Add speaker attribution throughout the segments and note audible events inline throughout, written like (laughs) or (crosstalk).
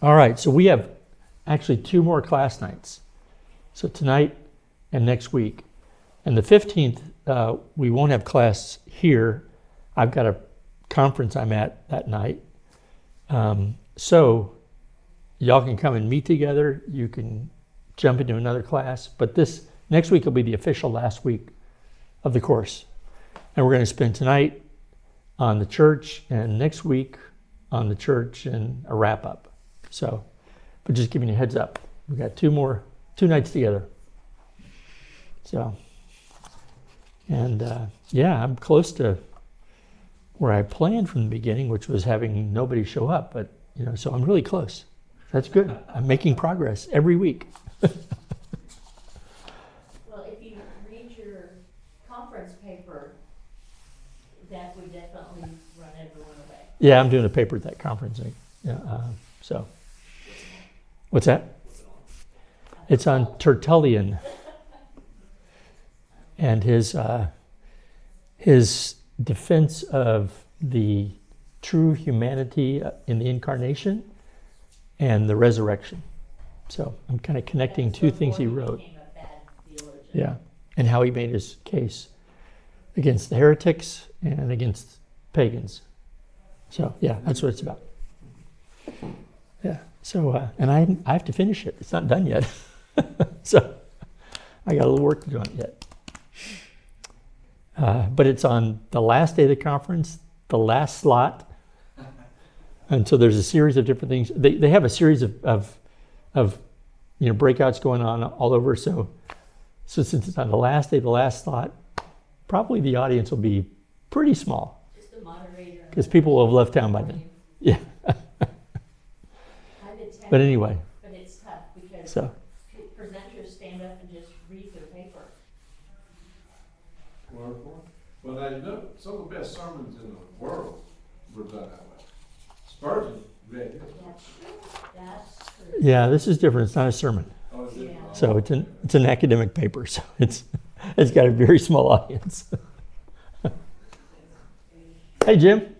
Speaker 1: All right, so we have actually two more class nights. So tonight and next week. And the 15th, uh, we won't have class here. I've got a conference I'm at that night. Um, so y'all can come and meet together. You can jump into another class. But this next week will be the official last week of the course. And we're going to spend tonight on the church and next week on the church and a wrap up. So, but just giving you a heads up, we got two more, two nights together. So, and uh, yeah, I'm close to where I planned from the beginning, which was having nobody show up. But you know, so I'm really close. That's good. I'm making progress every week. (laughs)
Speaker 2: Well, if you read your conference paper, that would definitely run everyone away.
Speaker 1: Yeah, I'm doing a paper at that conference. Yeah, uh, so what's that? It's on Tertullian and his uh, his defense of the true humanity in the incarnation and the resurrection. So I'm kind of connecting two things he wrote. Yeah, and how he made his case against the heretics and against pagans. So yeah, that's what it's about. Yeah. So uh, and I I have to finish it. It's not done yet. (laughs) so I got a little work to do on it yet. Uh, but it's on the last day of the conference, the last slot. And so there's a series of different things. They, they have a series of, of, of you know breakouts going on all over. So so since it's on the last day, the last slot, probably the audience will be pretty small
Speaker 2: Just a moderator.
Speaker 1: because people will have left town by then. Yeah.
Speaker 2: I've attended,
Speaker 1: But anyway,
Speaker 2: But it's tough because
Speaker 1: so
Speaker 2: presenters stand up and just read their paper.
Speaker 3: Wonderful. Well, now, you know, some of the best sermons in the world were done that way. Spurgeon read it.
Speaker 2: That's true. That's true.
Speaker 1: yeah, this is different. It's not a sermon.
Speaker 3: Oh, is it?
Speaker 2: Yeah.
Speaker 1: So it's an it's an academic paper. So it's it's got a very small audience. (laughs) hey Jim.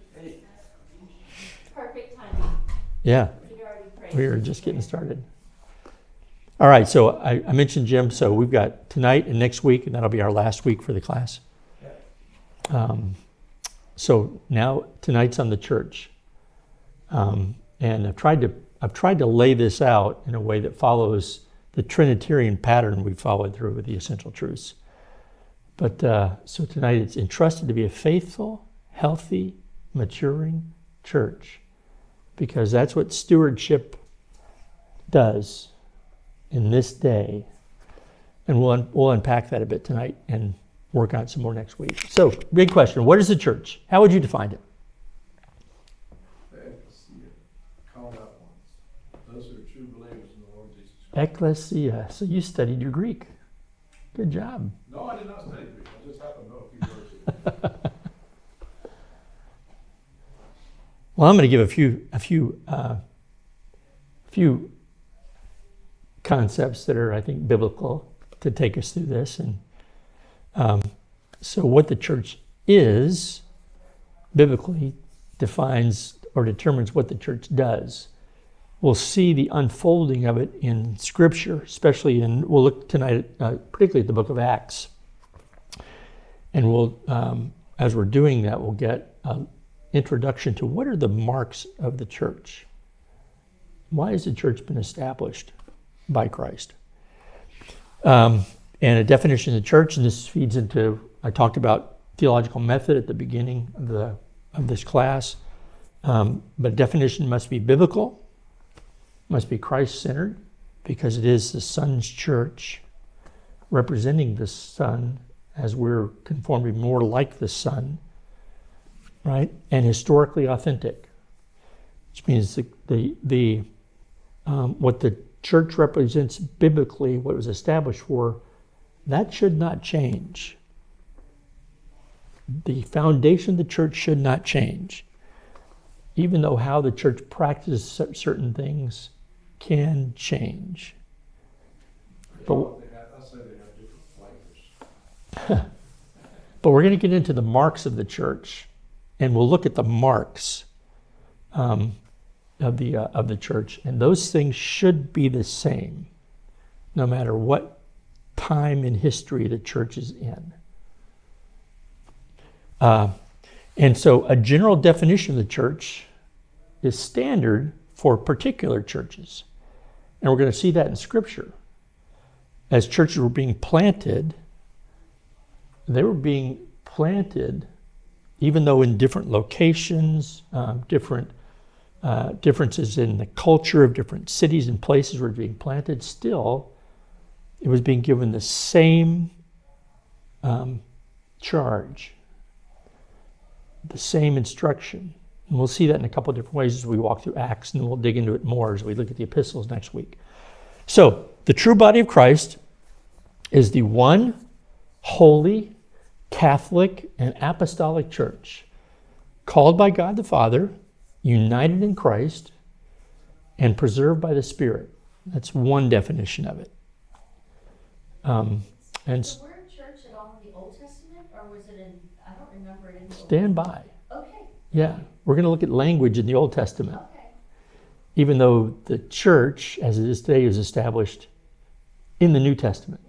Speaker 2: Perfect timing.
Speaker 1: Yeah. We are just getting started. All right, so I, I mentioned Jim, so we've got tonight and next week, and that'll be our last week for the class. Um, so now tonight's on the church, um, and I've tried to I've tried to lay this out in a way that follows the Trinitarian pattern we followed through with the essential truths. But uh, so tonight it's entrusted to be a faithful, healthy, maturing church because that's what stewardship does in this day. And we'll, un- we'll unpack that a bit tonight and work on some more next week. So, big question What is the church? How would you define it?
Speaker 3: Ecclesia, called out ones. Those who are true believers in the Lord Jesus Christ.
Speaker 1: Ecclesia. So, you studied your Greek. Good job.
Speaker 3: No, I did not study Greek. I just happen to know a few (laughs) verses.
Speaker 1: Well, I'm going to give a few, a few, uh, few concepts that are, I think, biblical to take us through this. And um, so, what the church is, biblically, defines or determines what the church does. We'll see the unfolding of it in Scripture, especially in, we'll look tonight, uh, particularly at the book of Acts. And we'll, um, as we're doing that, we'll get a introduction to what are the marks of the church. Why has the church been established by Christ? Um, and a definition of the church, and this feeds into, I talked about theological method at the beginning of, the, of this class, um, but definition must be biblical, must be Christ centered, because it is the Son's church representing the Son as we're conforming more like the Son right? And historically authentic, which means the the, the um, what the church represents biblically, what it was established for, that should not change. The foundation of the church should not change, even though how the church practices certain things can change. But-
Speaker 3: They have- I say they have different flavors. (laughs)
Speaker 1: But we're going to get into the marks of the church, and we'll look at the marks. Um, of the uh, of the church, and those things should be the same, no matter what time in history the church is in. Uh, and so, a general definition of the church is standard for particular churches, and we're going to see that in Scripture. As churches were being planted, they were being planted, even though in different locations, um, different uh, differences in the culture of different cities and places were being planted, still, it was being given the same um, charge, the same instruction. And we'll see that in a couple of different ways as we walk through Acts, and then we'll dig into it more as we look at the epistles next week. So, the true body of Christ is the one holy, Catholic, and apostolic church, called by God the Father united in Christ, and preserved by the Spirit. That's one definition of it. Um, and
Speaker 2: The word church at all in the Old Testament, or was it in, I don't remember it in the Old.
Speaker 1: stand by.
Speaker 2: Okay,
Speaker 1: Yeah, we're going to look at language in the Old Testament,
Speaker 2: okay.
Speaker 1: even though the church, as it is today, is established in the New Testament.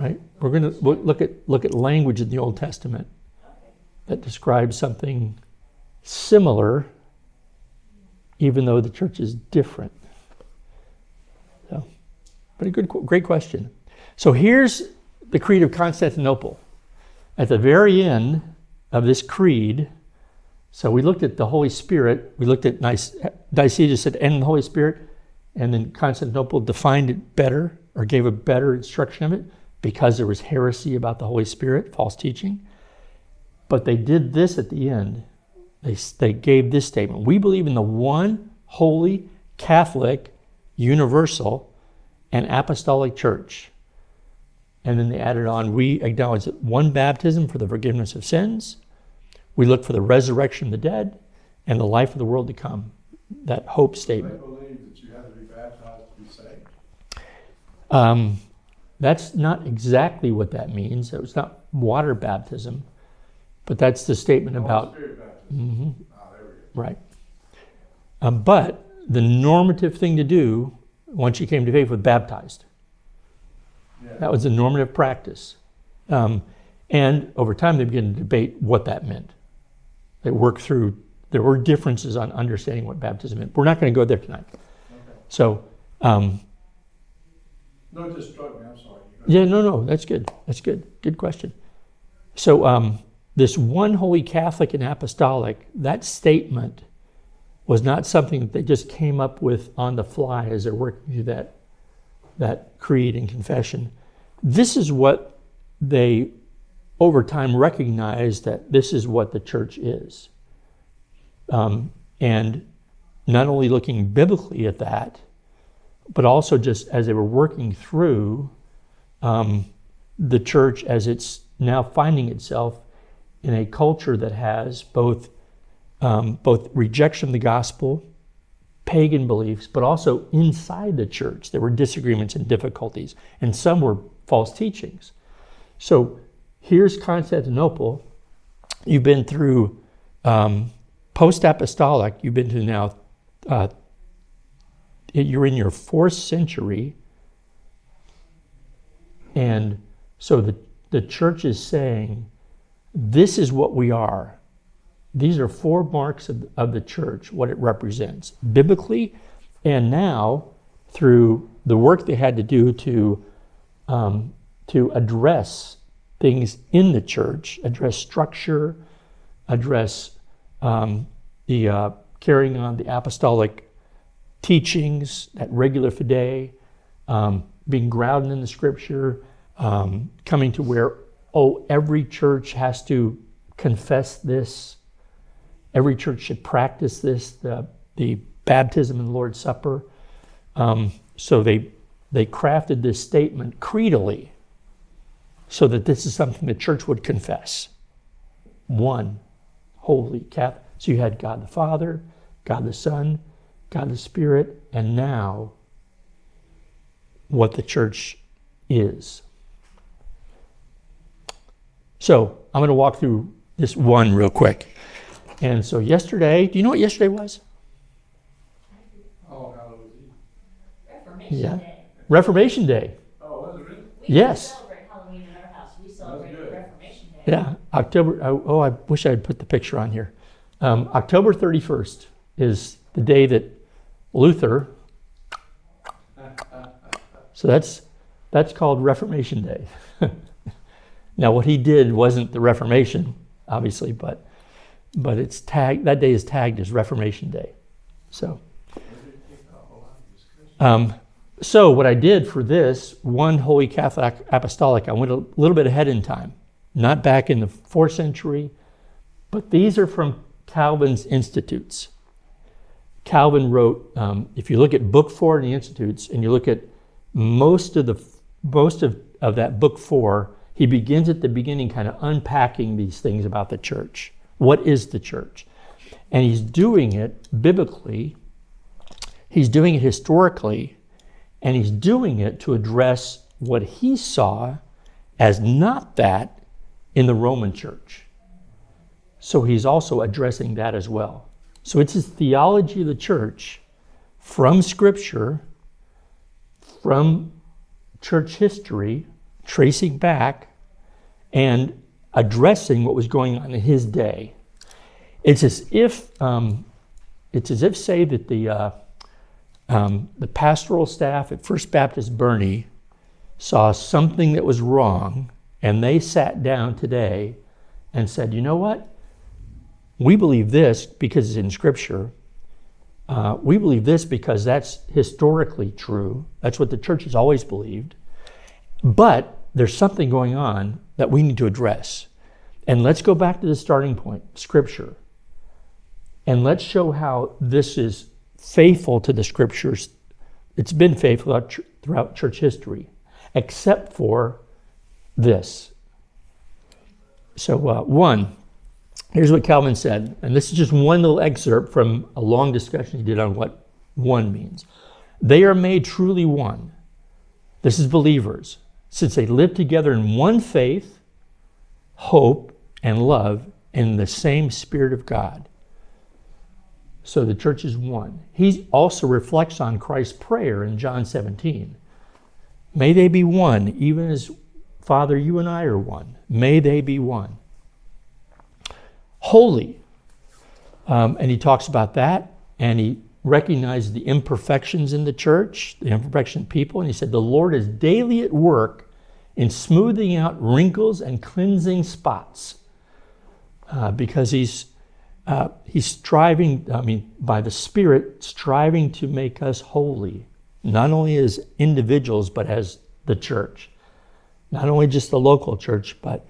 Speaker 1: Right? We're going to look at look at language in the Old Testament that describes something similar, even though the church is different. So, but a good, great question. So here's the Creed of Constantinople. At the very end of this creed, so we looked at the Holy Spirit. We looked at Nice, Nicaea said, "And the Holy Spirit," and then Constantinople defined it better or gave a better instruction of it because there was heresy about the Holy Spirit, false teaching. But they did this at the end. They, they gave this statement We believe in the one holy, Catholic, universal, and apostolic church. And then they added on We acknowledge that one baptism for the forgiveness of sins. We look for the resurrection of the dead and the life of the world to come. That hope statement.
Speaker 3: believe that you have to be baptized to be saved.
Speaker 1: Um, that's not exactly what that means. It was not water baptism, but that's the statement
Speaker 3: Holy
Speaker 1: about.
Speaker 3: Spirit baptism.
Speaker 1: Mhm.
Speaker 3: Ah, there we go.
Speaker 1: Right. Um, but the normative thing to do once you came to faith was baptized.
Speaker 3: Yeah.
Speaker 1: That was the normative practice. Um, and over time, they began to debate what that meant. They worked through, there were differences on understanding what baptism meant. We're not going to go there tonight.
Speaker 3: Okay.
Speaker 1: So, um,
Speaker 3: No, it just struck me, I'm sorry.
Speaker 1: Yeah, no, no, that's good. That's good. Good question. So, um, this one holy Catholic and apostolic, that statement was not something that they just came up with on the fly as they're working through that, that creed and confession. This is what they, over time, recognized that this is what the church is. Um, and not only looking biblically at that, but also just as they were working through um, the church as it's now finding itself in a culture that has both um, both rejection of the gospel, pagan beliefs, but also inside the church there were disagreements and difficulties, and some were false teachings. So here's Constantinople. You've been through um, post-apostolic. You've been to now. Uh, you're in your fourth century, and so the the church is saying, this is what we are. These are four marks of, of the church, what it represents biblically, and now through the work they had to do to, um, to address things in the church, address structure, address um, the uh, carrying on the apostolic teachings, that regula fidei, um, being grounded in the scripture, um, coming to where, oh, every church has to confess this. Every church should practice this, the, the baptism and the Lord's Supper. Um, so they, they crafted this statement creedally so that this is something the church would confess. One, holy Catholic. So you had God the Father, God the Son, God the Spirit, and now what the church is. So I'm going to walk through this one real quick. And so yesterday, do you know what yesterday was? Oh, Halloween.
Speaker 2: Reformation
Speaker 1: yeah.
Speaker 2: Day.
Speaker 1: Reformation Day.
Speaker 3: Oh, was it really?
Speaker 1: yes. Yeah, October. Oh, I wish I had put the picture on here. Um, October 31st is the day that Luther. (laughs) So that's that's called Reformation Day. (laughs) now, what he did wasn't the Reformation, obviously, but but it's tagged. That day is tagged as Reformation Day. So. Um, so what I did for this one Holy Catholic Apostolic, I went a little bit ahead in time, not back in the fourth century, but these are from Calvin's Institutes. Calvin wrote, um, if you look at Book Four in the Institutes, and you look at most of the most of, of that Book Four, he begins at the beginning, kind of unpacking these things about the church. What is the church? And he's doing it biblically. He's doing it historically, and he's doing it to address what he saw as not that in the Roman church. So he's also addressing that as well. So it's his theology of the church from Scripture, from church history, tracing back and addressing what was going on in his day. It's as if um, it's as if say that the uh, um, the pastoral staff at First Baptist Boerne saw something that was wrong, and they sat down today and said, "You know what? We believe this because it's in Scripture. Uh, we believe this because that's historically true. That's what the church has always believed. But there's something going on that we need to address. And let's go back to the starting point, Scripture. And let's show how this is faithful to the Scriptures. It's been faithful throughout church history, except for this. So, uh, one, here's what Calvin said, and this is just one little excerpt from a long discussion he did on what one means. They are made truly one. This is believers, since they live together in one faith, hope, and love in the same Spirit of God. So the church is one. He also reflects on Christ's prayer in John 17. May they be one, even as Father, you and I are one. May they be one. Holy. Um, and he talks about that, and he recognized the imperfections in the church, the imperfection people, and he said, The Lord is daily at work in smoothing out wrinkles and cleansing spots. Uh, because he's uh, he's striving, I mean, by the Spirit, striving to make us holy, not only as individuals, but as the church. Not only just the local church, but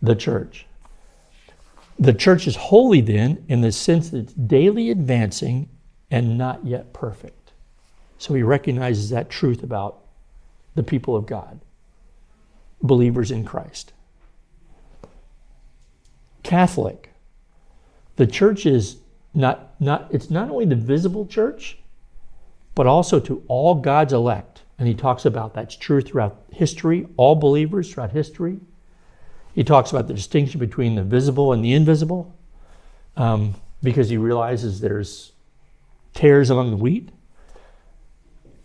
Speaker 1: the church. The church is holy then in the sense that it's daily advancing and not yet perfect. So he recognizes that truth about the people of God, believers in Christ. Catholic. The church is not, not it's not only the visible church, but also to all God's elect. And he talks about that's true throughout history, all believers throughout history. He talks about the distinction between the visible and the invisible, um, because he realizes there's tares among the wheat.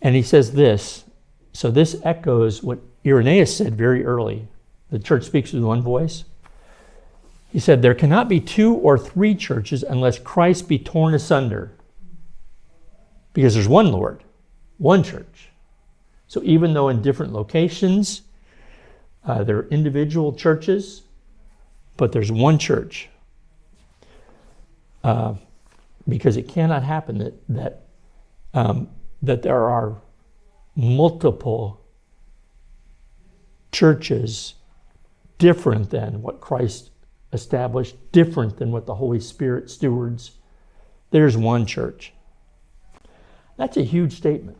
Speaker 1: And he says this so this echoes what Irenaeus said very early. The church speaks with one voice. He said, There cannot be two or three churches unless Christ be torn asunder. Because there's one Lord, one church. So even though in different locations, uh, there are individual churches, but there's one church. Uh, because it cannot happen that, that, um, that there are multiple churches different than what Christ established, different than what the Holy Spirit stewards. There's one church. That's a huge statement,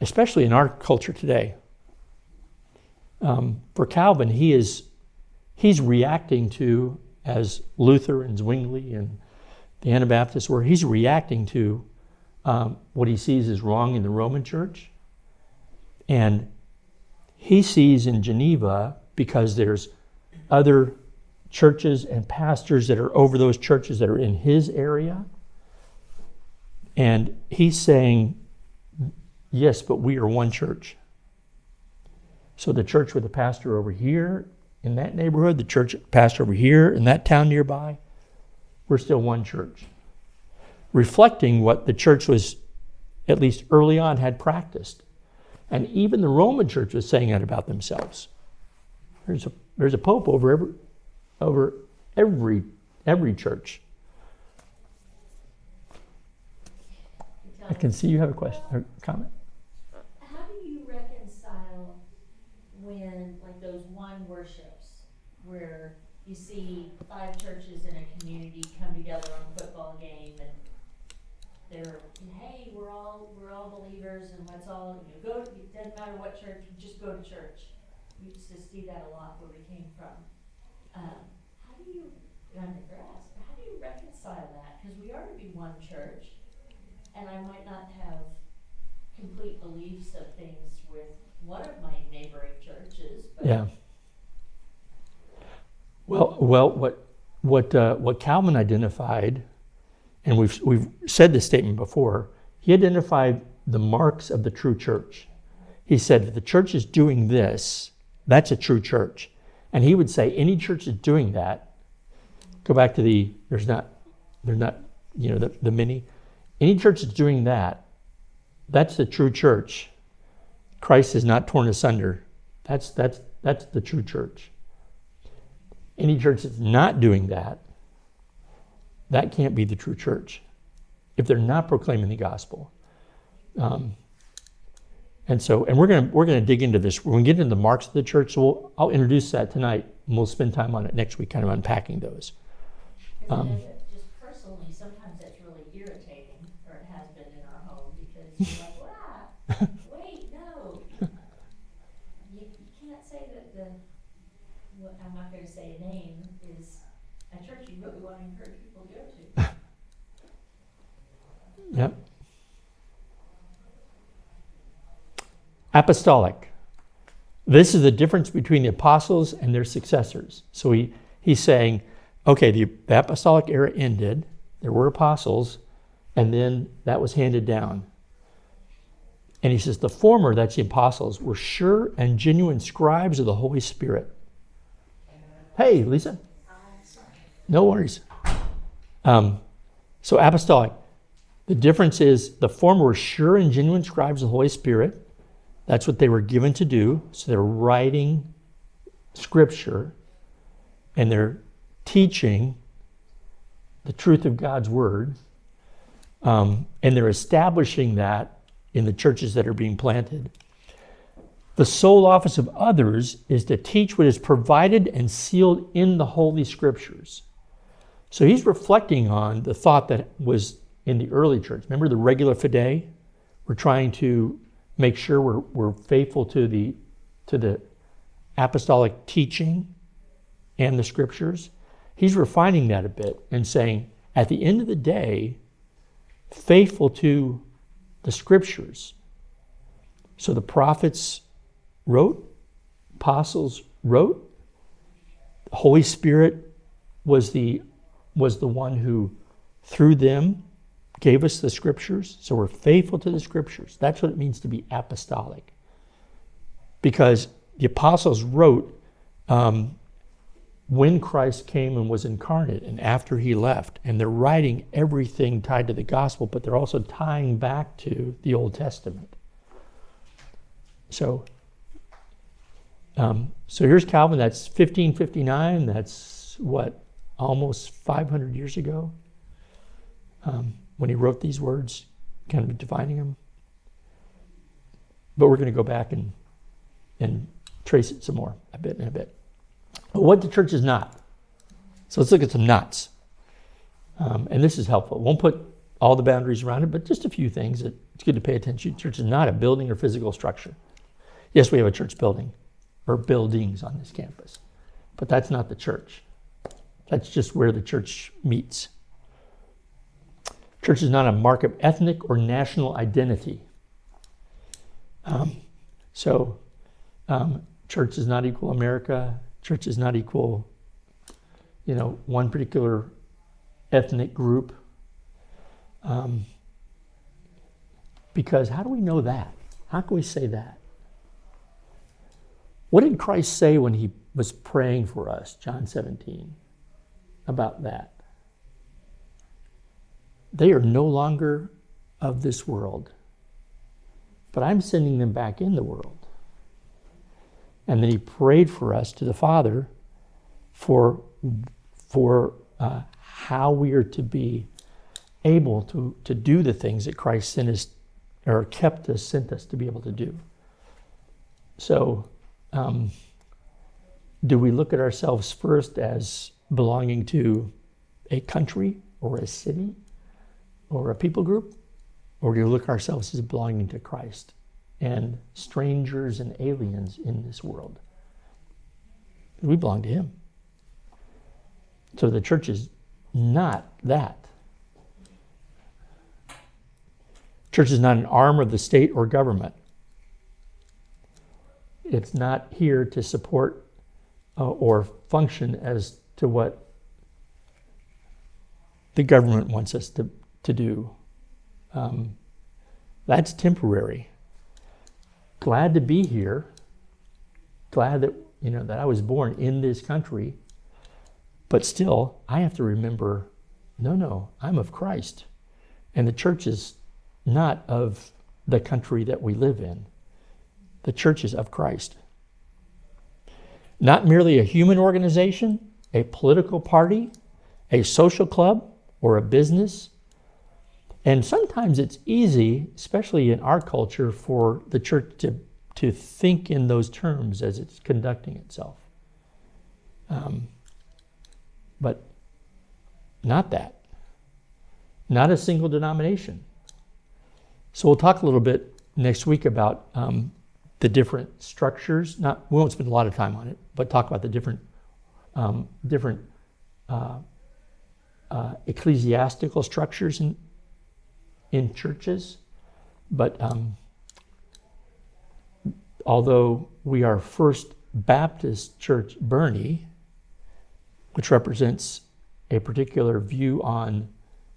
Speaker 1: especially in our culture today. Um, for Calvin, he is he's reacting to, as Luther and Zwingli and the Anabaptists were, he's reacting to um, what he sees as wrong in the Roman church. And he sees in Geneva, because there's other churches and pastors that are over those churches that are in his area. And he's saying Yes, but we are one church. So the church with the pastor over here in that neighborhood, the church pastor over here in that town nearby, we're still one church. Reflecting what the church was, at least early on, had practiced. And even the Roman church was saying that about themselves. There's a, there's a pope over every, over every, every church. I can see you have a question or comment.
Speaker 2: How do you reconcile when, like those one worships, where you see five churches in a community come together on a football game and they're, hey, we're all, we're all believers and let's all, you know, go, it doesn't matter what church, you just go to church. We used to see that a lot where we came from. Um, how do you, never asked, but how do you reconcile that? Cause we are to be one church and I might not have complete beliefs of things with one of my neighboring churches, but
Speaker 1: Yeah. Well, well, what what uh, what Calvin identified, and we've we've said this statement before. He identified the marks of the true church. He said, if the church is doing this, that's a true church. And he would say, any church that's doing that, go back to the there's not there's not you know the the many. Any church that's doing that, that's the true church. Christ is not torn asunder. That's that's that's the true church. Any church that's not doing that, that can't be the true church if they're not proclaiming the gospel. Um, and so, and we're gonna we're gonna dig into this. When we get into the marks of the church, so we'll, I'll introduce that tonight, and we'll spend time on it next week, kind of unpacking those. Um,
Speaker 2: just personally, sometimes that's really irritating, or it has been in our home, because you're like, (laughs) wow, (laughs) wait, no. You, you can't say that the, what, I'm not gonna say a name, is a church you really wanna encourage people to go to.
Speaker 1: Yep. Apostolic. This is the difference between the apostles and their successors. So he, he's saying, okay, the, the apostolic era ended, there were apostles, and then that was handed down. And he says, the former, that's the apostles, were sure and genuine scribes of the Holy Spirit. Hey, Lisa. No worries. Um, so, apostolic. The difference is the former were sure and genuine scribes of the Holy Spirit. That's what they were given to do. So they're writing scripture and they're teaching the truth of God's word. Um, and they're establishing that in the churches that are being planted. The sole office of others is to teach what is provided and sealed in the Holy Scriptures. So he's reflecting on the thought that was in the early church. Remember the regula fidei? We're trying to make sure we're, we're faithful to the, to the apostolic teaching and the scriptures. He's refining that a bit and saying, at the end of the day, faithful to the scriptures. So the prophets wrote, apostles wrote, the Holy Spirit was the, was the one who, through them, gave us the scriptures, so we're faithful to the scriptures. That's what it means to be apostolic. Because the apostles wrote um, when Christ came and was incarnate and after he left, and they're writing everything tied to the gospel, but they're also tying back to the Old Testament. So, um, so here's Calvin. That's 1559. That's what almost 500 years ago. Um, when he wrote these words, kind of defining them. But we're going to go back and and trace it some more, a bit and a bit. But what the church is not. So let's look at some knots. Um, and this is helpful. Won't put all the boundaries around it, but just a few things that it's good to pay attention to. Church is not a building or physical structure. Yes, we have a church building or buildings on this campus, but that's not the church. That's just where the church meets. Church is not a mark of ethnic or national identity. Um, so, um, church is not equal America. Church is not equal, you know, one particular ethnic group. Um, because how do we know that? How can we say that? What did Christ say when he was praying for us, John 17, about that? They are no longer of this world, but I'm sending them back in the world. And then he prayed for us to the Father for, for uh, how we are to be able to, to do the things that Christ sent us or kept us, sent us to be able to do. So, um, do we look at ourselves first as belonging to a country or a city or a people group? Or do we look ourselves as belonging to Christ and strangers and aliens in this world? We belong to Him. So the church is not that. Church is not an arm of the state or government. It's not here to support uh, or function as to what the government wants us to, to do. Um, that's temporary. Glad to be here. Glad that you know that I was born in this country. But still, I have to remember, no, no, I'm of Christ, and the church is not of the country that we live in. The church is of Christ. Not merely a human organization, a political party, a social club, or a business. And sometimes it's easy, especially in our culture, for the church to, to think in those terms as it's conducting itself. Um, but not that. Not a single denomination. So we'll talk a little bit next week about um, the different structures. Not we won't spend a lot of time on it, but talk about the different um, different uh, uh, ecclesiastical structures in in churches. But um, although we are First Baptist Church Boerne, which represents a particular view on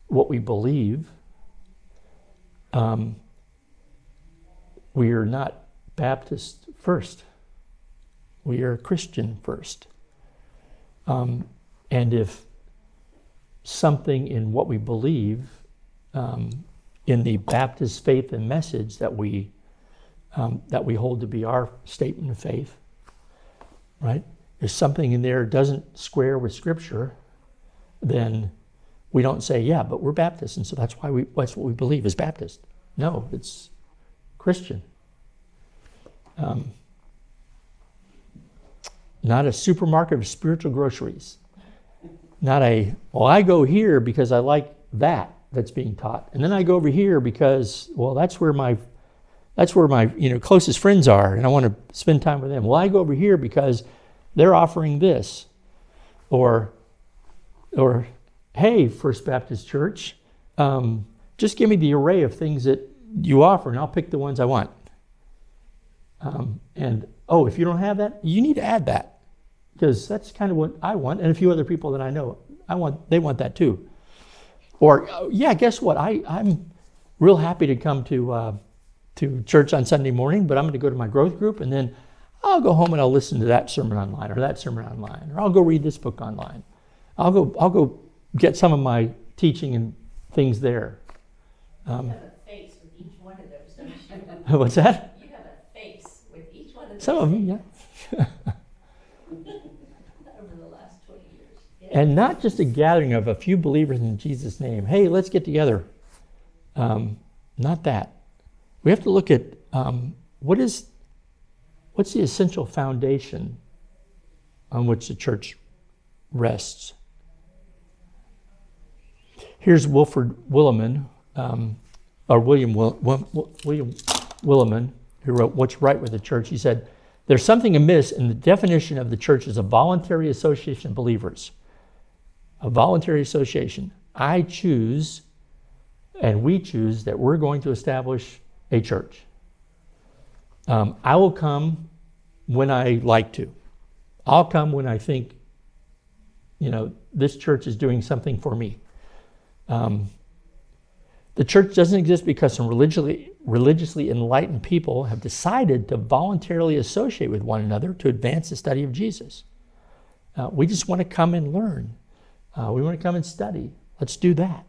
Speaker 1: what we believe um, we are not Baptist first. We are Christian first. Um, and if something in what we believe, um, in the Baptist faith and message that we um, that we hold to be our statement of faith, right? If something in there doesn't square with Scripture, then we don't say, yeah, but we're Baptists, and so that's why we that's what we believe is Baptist. No, it's Christian. Um, not a supermarket of spiritual groceries. Not a, well, I go here because I like that that's being taught. And then I go over here because, well, that's where my that's where my you know closest friends are and I want to spend time with them. Well, I go over here because they're offering this. Or or hey, First Baptist Church, um, just give me the array of things that you offer, and I'll pick the ones I want. Um, and oh, if you don't have that, you need to add that because that's kind of what I want, and a few other people that I know, I want they want that too. Or yeah, guess what? I I'm real happy to come to uh, to church on Sunday morning, but I'm going to go to my growth group, and then I'll go home and I'll listen to that sermon online or that sermon online, or I'll go read this book online. I'll go I'll go get some of my teaching and things there.
Speaker 2: Um, have a face with each one of those, don't you? (laughs)
Speaker 1: What's that?
Speaker 2: You have a face with each one of those.
Speaker 1: Some of them, yeah. (laughs)
Speaker 2: Over the last 20 years. Yeah.
Speaker 1: And not just a gathering of a few believers in Jesus' name. Hey, let's get together. Um, not that. We have to look at um, what is what's the essential foundation on which the church rests. Here's Wilford Williman, um, or William, Will, William Willimon, who wrote What's Right with the Church. He said, There's something amiss in the definition of the church as a voluntary association of believers. A voluntary association. I choose, and we choose, that we're going to establish a church. Um, I will come when I like to. I'll come when I think, you know, this church is doing something for me. Um, The church doesn't exist because some religiously, religiously enlightened people have decided to voluntarily associate with one another to advance the study of Jesus. Uh, we just want to come and learn. Uh, we want to come and study. Let's do that.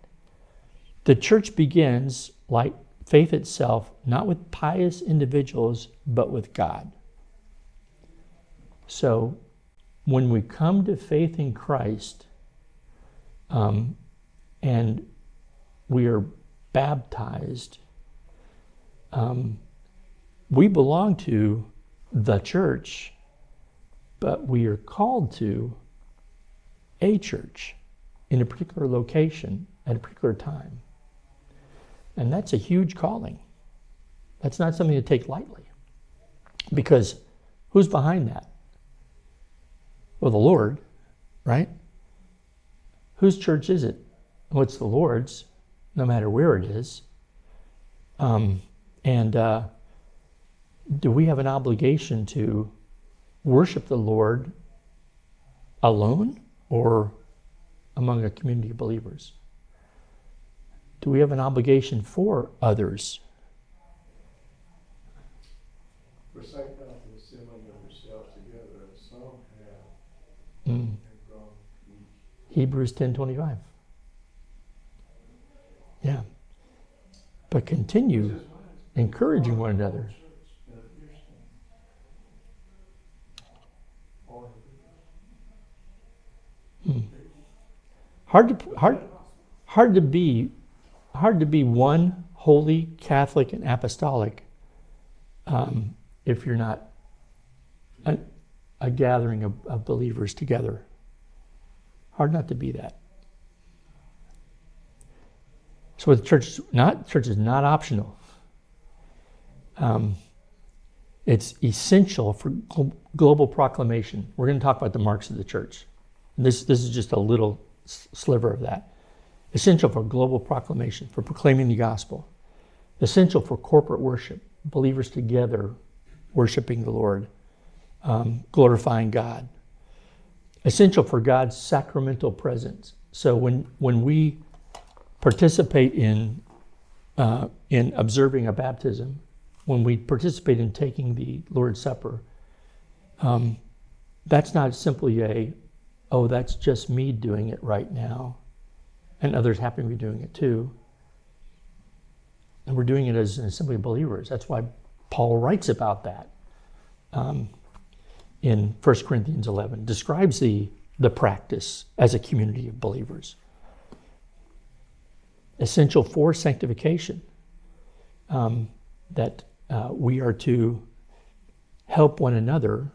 Speaker 1: The church begins, like faith itself, not with pious individuals, but with God. So when we come to faith in Christ um, and we are baptized, um, we belong to the church, but we are called to a church in a particular location at a particular time. And that's a huge calling. That's not something to take lightly. Because who's behind that? Well, the Lord, right? Whose church is it? Well, it's the Lord's, no matter where it is. Um, and uh, do we have an obligation to worship the Lord alone or among a community of believers? Do we have an obligation for others?
Speaker 3: Forsake not the assembling of yourselves together, as some have,
Speaker 1: Mm.
Speaker 3: have grown weak.
Speaker 1: Hebrews 10:25. Yeah. But continue encouraging one another.
Speaker 3: Church in a fierce thing. Or
Speaker 1: Hmm. Hard to hard hard to be hard to be one holy Catholic and apostolic um, if you're not a, a gathering of, of believers together. Hard not to be that. So the church is not church is not optional. Um, it's essential for global proclamation. We're going to talk about the marks of the church. This this is just a little sliver of that. Essential for global proclamation, for proclaiming the gospel. Essential for corporate worship, believers together worshiping the Lord, um, glorifying God. Essential for God's sacramental presence. So when when we participate in uh, in observing a baptism, when we participate in taking the Lord's Supper, um, that's not simply a, oh, that's just me doing it right now, and others happen to be doing it too. And we're doing it as an assembly of believers. That's why Paul writes about that um, in 1 Corinthians 11, describes the, the practice as a community of believers. Essential for sanctification. Um, that uh, we are to help one another,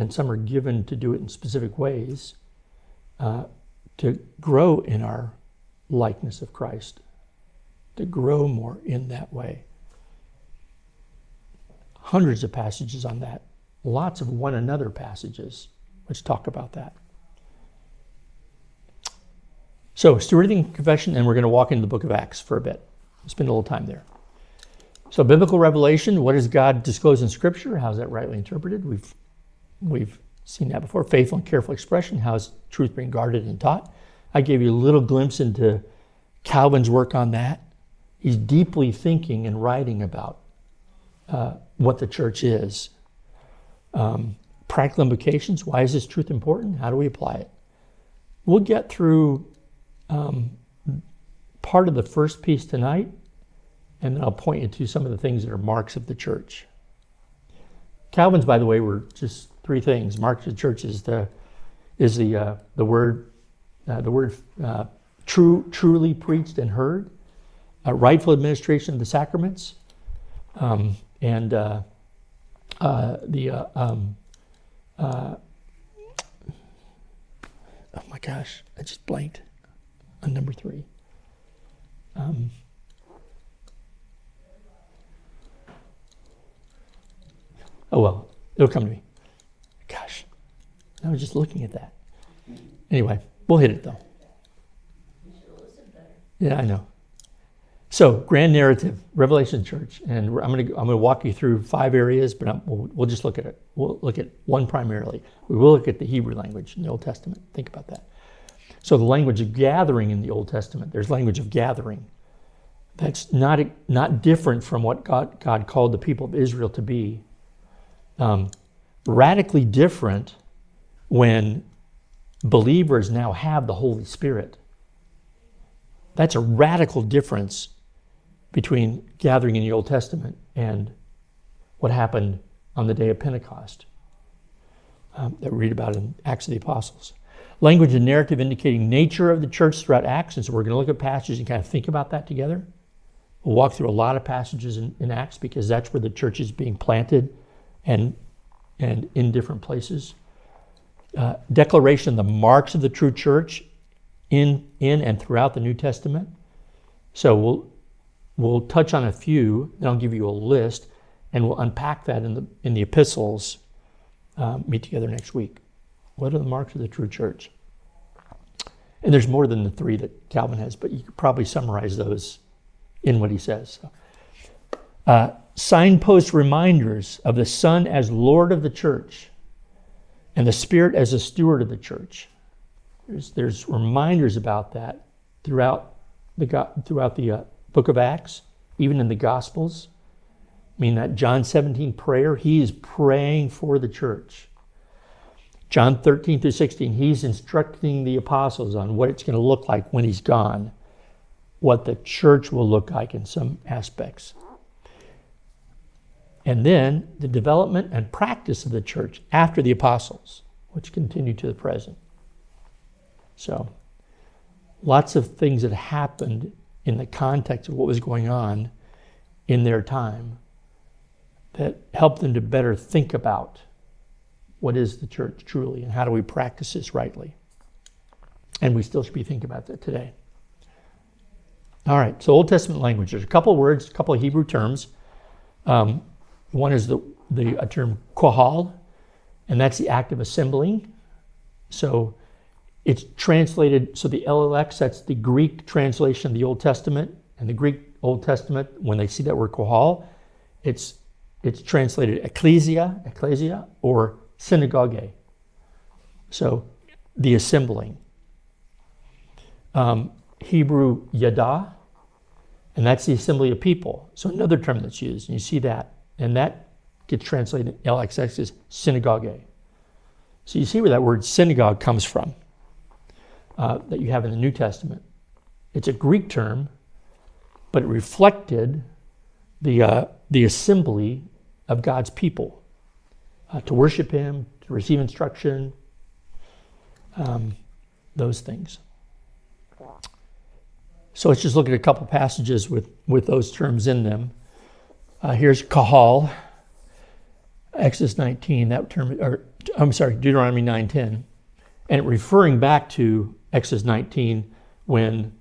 Speaker 1: and some are given to do it in specific ways, uh, to grow in our likeness of Christ, to grow more in that way. Hundreds of passages on that, lots of one another passages which talk about that. So, stewarding confession, and we're going to walk into the book of Acts for a bit. Spend a little time there. So, biblical revelation, what does God disclose in Scripture? How's that rightly interpreted? We've, we've seen that before. Faithful and careful expression, how's truth being guarded and taught? I gave you a little glimpse into Calvin's work on that. He's deeply thinking and writing about uh, what the church is. Um, practical implications, why is this truth important? How do we apply it? We'll get through um, part of the first piece tonight and then I'll point you to some of the things that are marks of the church. Calvin's, by the way, were just three things. Marks of the church is the is the uh, the word uh, the word uh, true truly preached and heard, uh, rightful administration of the sacraments, um, and uh, uh, the um, oh my gosh, I just blanked on number three. Um, Oh well, it'll come to me. I was just looking at that. Anyway, we'll hit it though. Yeah, I know. So, grand narrative, Revelation Church, and I'm going to I'm going to walk you through five areas, but I'm, we'll, we'll just look at it. We'll look at one primarily. We will look at the Hebrew language in the Old Testament. Think about that. So, the language of gathering in the Old Testament. There's language of gathering. That's not, not different from what God, God called the people of Israel to be. Um, radically different when believers now have the Holy Spirit. That's a radical difference between gathering in the Old Testament and what happened on the day of Pentecost um, that we read about in Acts of the Apostles. Language and narrative indicating nature of the church throughout Acts. And so we're going to look at passages and kind of think about that together. We'll walk through a lot of passages in, in Acts because that's where the church is being planted and, and in different places. Uh, declaration the marks of the true church in, in and throughout the New Testament. So we'll, we'll touch on a few, then I'll give you a list, and we'll unpack that in the, in the epistles. Uh, meet together next week. What are the marks of the true church? And there's more than the three that Calvin has, but you could probably summarize those in what he says. Uh, signpost reminders of the Son as Lord of the church and the Spirit as a steward of the church. There's, there's reminders about that throughout the, throughout the uh, book of Acts, even in the Gospels. I mean, that John 17 prayer, he is praying for the church. John 13 through 16, he's instructing the apostles on what it's going to look like when he's gone, what the church will look like in some aspects. And then the development and practice of the church after the apostles, which continue to the present. So, lots of things that happened in the context of what was going on in their time that helped them to better think about what is the church truly and how do we practice this rightly. And we still should be thinking about that today. All right, so Old Testament language. There's a couple of words, a couple of Hebrew terms. Um, one is the, the term kohal, and that's the act of assembling. So it's translated, so the LXX, that's the Greek translation of the Old Testament. And the Greek Old Testament, when they see that word kohal, it's, it's translated ecclesia, ecclesia, or synagogue. So the assembling. Um, Hebrew yada, and that's the assembly of people. So another term that's used, and you see that. And that gets translated LXX as synagogue. So you see where that word synagogue comes from uh, that you have in the New Testament. It's a Greek term, but it reflected the, uh, the assembly of God's people uh, to worship Him, to receive instruction, um, those things. So let's just look at a couple passages with, with those terms in them. Uh, here's kahal, Exodus 19, that term, or I'm sorry, Deuteronomy 9:10, and referring back to Exodus 19 when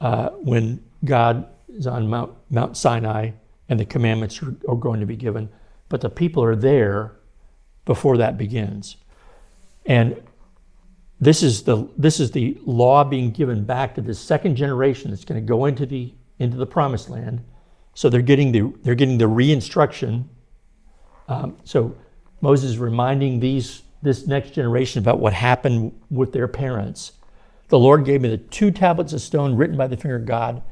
Speaker 1: uh, when God is on Mount Mount Sinai and the commandments are, are going to be given, but the people are there before that begins, and this is the this is the law being given back to the second generation that's going to go into the into the promised land so they're getting the they're getting the re-instruction. Um, so Moses is reminding these this next generation about what happened with their parents. The Lord gave me the two tablets of stone written by the finger of God,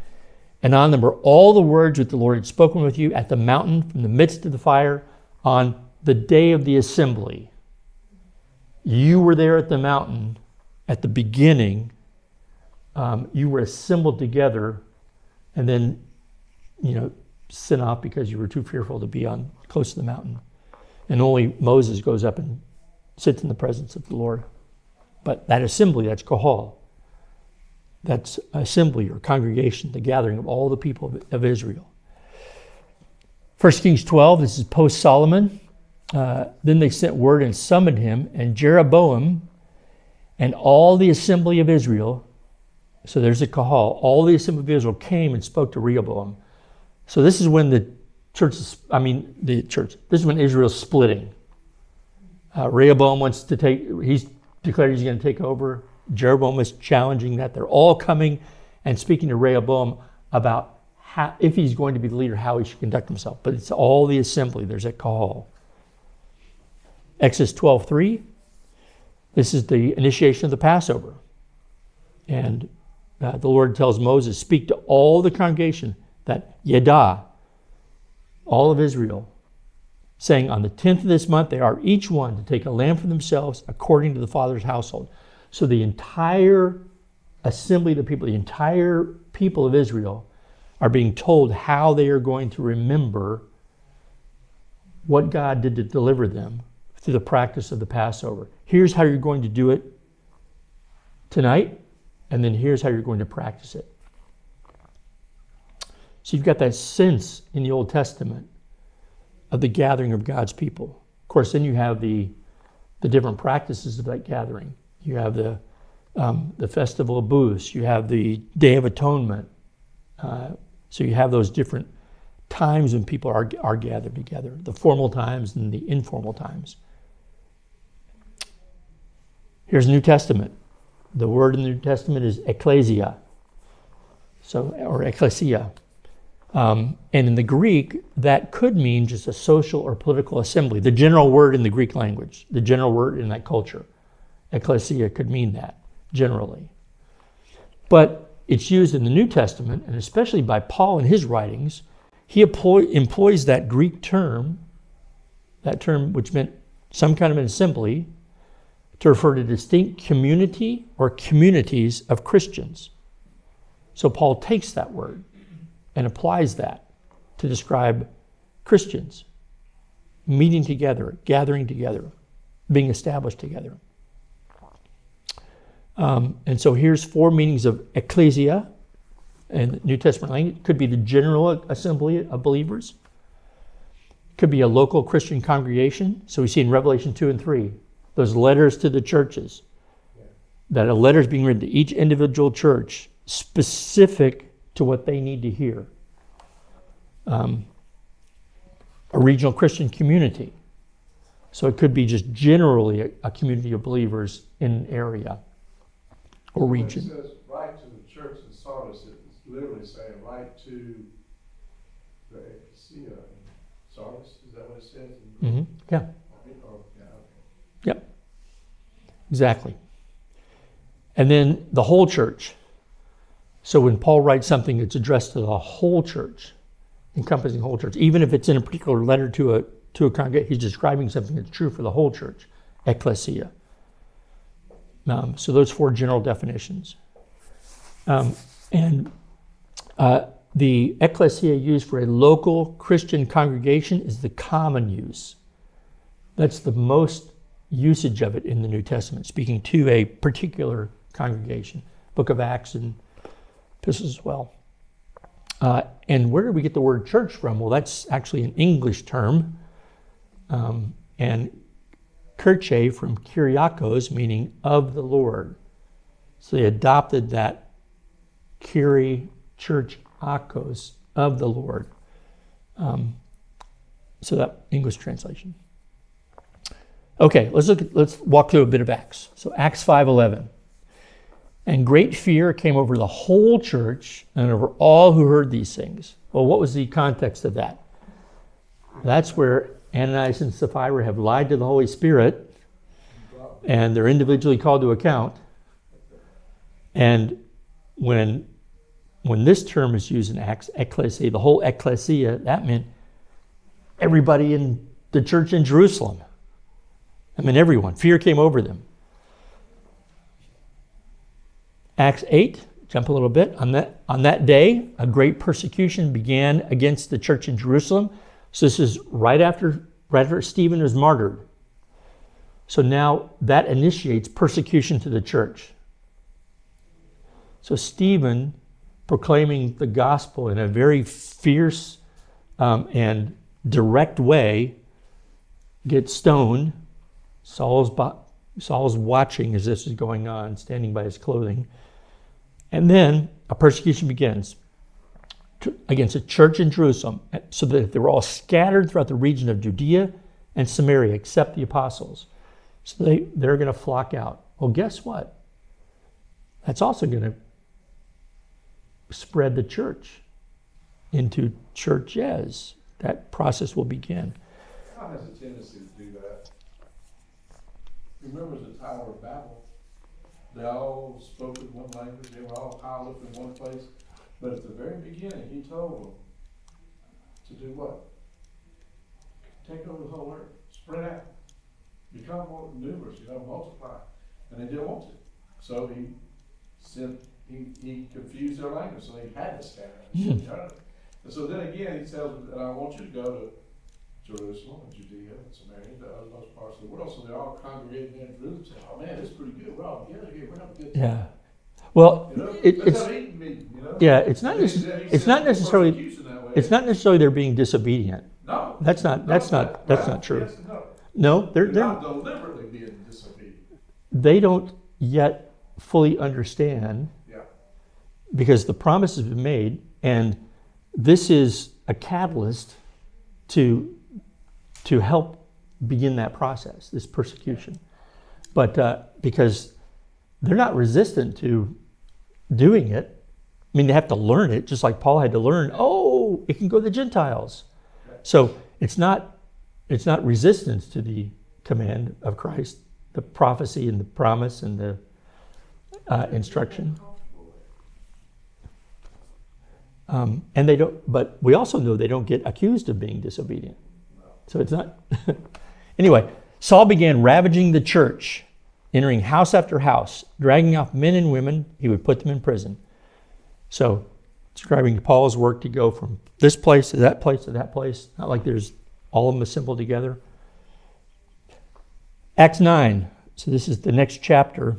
Speaker 1: and on them were all the words which the Lord had spoken with you at the mountain from the midst of the fire on the day of the assembly. You were there at the mountain at the beginning. Um, you were assembled together, and then you know, sin off because you were too fearful to be on close to the mountain. And only Moses goes up and sits in the presence of the Lord. But that assembly, that's Kahal. That's assembly or congregation, the gathering of all the people of, of Israel. 1 Kings 12, this is post Solomon. Uh, then they sent word and summoned him, and Jeroboam and all the assembly of Israel. So there's a Kahal. All the assembly of Israel came and spoke to Rehoboam so this is when the church, I mean, the church, this is when Israel's splitting. Uh, Rehoboam wants to take, he's declared he's going to take over. Jeroboam is challenging that. They're all coming and speaking to Rehoboam about how, if he's going to be the leader, how he should conduct himself. But it's all the assembly. There's a call. Exodus 12 3. This is the initiation of the Passover. And uh, the Lord tells Moses, Speak to all the congregation that Yada, all of Israel, saying, On the 10th of this month, they are each one to take a lamb for themselves according to the father's household. So the entire assembly of the people, the entire people of Israel, are being told how they are going to remember what God did to deliver them through the practice of the Passover. Here's how you're going to do it tonight, and then here's how you're going to practice it. So you've got that sense in the Old Testament of the gathering of God's people. Of course, then you have the the different practices of that gathering. You have the um, the festival of booths. You have the Day of Atonement. Uh, so you have those different times when people are are gathered together: the formal times and the informal times. Here's the New Testament. The word in the New Testament is ecclesia. So or ecclesia. Um, and in the Greek, that could mean just a social or political assembly, the general word in the Greek language, the general word in that culture. Ecclesia could mean that generally. But it's used in the New Testament, and especially by Paul in his writings, he employ, employs that Greek term, that term which meant some kind of an assembly, to refer to distinct community or communities of Christians. So Paul takes that word and applies that to describe Christians meeting together, gathering together, being established together. Um, and so here's four meanings of ecclesia in New Testament language. It could be the general assembly of believers. It could be a local Christian congregation. So we see in Revelation 2 and 3, those letters to the churches, that a letter is being written to each individual church specific to what they need to hear. Um, a regional Christian community. So it could be just generally a, a community of believers in an area or region.
Speaker 3: When it says write to the church in Sardis, it's literally saying write to the ecclesia in Sardis, is that what it says?
Speaker 1: hmm Yeah,
Speaker 3: Or- yeah, okay.
Speaker 1: yep. Exactly. And then the whole church. So when Paul writes something, it's addressed to the whole church, encompassing whole church. Even if it's in a particular letter to a to a congregation, he's describing something that's true for the whole church, ecclesia. Um, so those four general definitions. Um, and uh, the ecclesia used for a local Christian congregation is the common use. That's the most usage of it in the New Testament, speaking to a particular congregation. Book of Acts and epistles as well. Uh, and where do we get the word church from? Well, that's actually an English term. Um, and Kirche from Kyriakos, meaning of the Lord. So they adopted that Kyrie, church, akos, of the Lord. Um, so that English translation. Okay, let's look. At, let's walk through a bit of Acts. So Acts five eleven. And great fear came over the whole church and over all who heard these things. Well, what was the context of that? That's where Ananias and Sapphira have lied to the Holy Spirit and they're individually called to account. And when, when this term is used in Acts, ecclesia, the whole ecclesia, that meant everybody in the church in Jerusalem. I mean, everyone. Fear came over them. Acts 8, jump a little bit. On that, on that day, a great persecution began against the church in Jerusalem. So this is right after, right after Stephen was martyred. So now that initiates persecution to the church. So Stephen, proclaiming the gospel in a very fierce um, and direct way, gets stoned. Saul's, Saul's watching as this is going on, standing by his clothing. And then a persecution begins against a church in Jerusalem, eh, so that they were all scattered throughout the region of Judea and Samaria, except the apostles. So they, they're going to flock out. Well, guess what? That's also going to spread the church into churches. That process will begin.
Speaker 3: God has a tendency to do that. Remember the Tower of Babel? They all spoke in one language, they were all piled up in one place. But at the very beginning, he told them to do what? Take over the whole earth, spread out, become more numerous, you know, multiply. And they didn't want to. So he sent, he, he confused their language, so they had to scatter. and hmm. turn. And so then again, he tells them, and I want you to go to Jerusalem and Judea and Samaria, and the other parts of the world. So they're all congregated there in Jerusalem, saying, oh man, this is pretty good. We're all together here. We're having a good time.
Speaker 1: Yeah. Well,
Speaker 3: You know,
Speaker 1: it, it's
Speaker 3: you know?
Speaker 1: yeah, it's not
Speaker 3: And he
Speaker 1: necess-
Speaker 3: said- he
Speaker 1: it's not necessarily
Speaker 3: persecution that way.
Speaker 1: it's not necessarily they're being disobedient.
Speaker 3: No.
Speaker 1: That's not that's
Speaker 3: No,
Speaker 1: not that's
Speaker 3: right.
Speaker 1: not true.
Speaker 3: Yes no.
Speaker 1: No, they're
Speaker 3: They're
Speaker 1: they're
Speaker 3: not deliberately being disobedient.
Speaker 1: they don't yet fully understand
Speaker 3: Yeah.
Speaker 1: because the promise has been made and this is a catalyst to to help begin that process this persecution. But uh, because they're not resistant to doing it. I mean they have to learn it just like paul had to learn oh it can go to the gentiles. So it's not it's not resistance to the command of christ the prophecy and the promise and the uh, instruction. Um, and they don't, but we also know they don't get accused of being disobedient. So it's not. (laughs) anyway, Saul began ravaging the church, entering house after house, dragging off men and women. He would put them in prison. So, describing Paul's work to go from this place to that place to that place, not like there's all of them assembled together. Acts 9. So, this is the next chapter.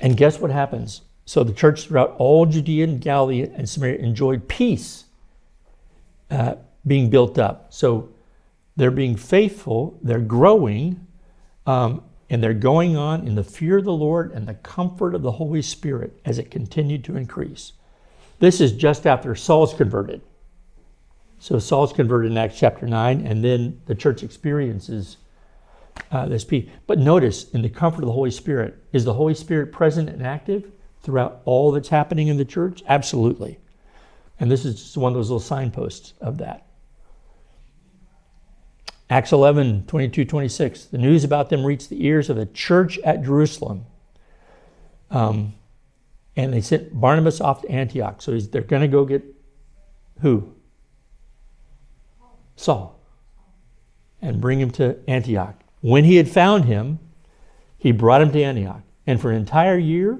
Speaker 1: And guess what happens? So the church throughout all Judea and Galilee and Samaria enjoyed peace uh, being built up. So they're being faithful, they're growing, um, and they're going on in the fear of the Lord and the comfort of the Holy Spirit as it continued to increase. This is just after Saul's converted. So Saul's converted in Acts chapter 9, and then the church experiences uh, this peace. But notice, in the comfort of the Holy Spirit, is the Holy Spirit present and active? throughout all that's happening in the church? Absolutely. And this is just one of those little signposts of that. Acts 11, 22, 26. The news about them reached the ears of the church at Jerusalem. Um, and they sent Barnabas off to Antioch. So they're going to go get who? Saul. And bring him to Antioch. When he had found him, he brought him to Antioch. And for an entire year,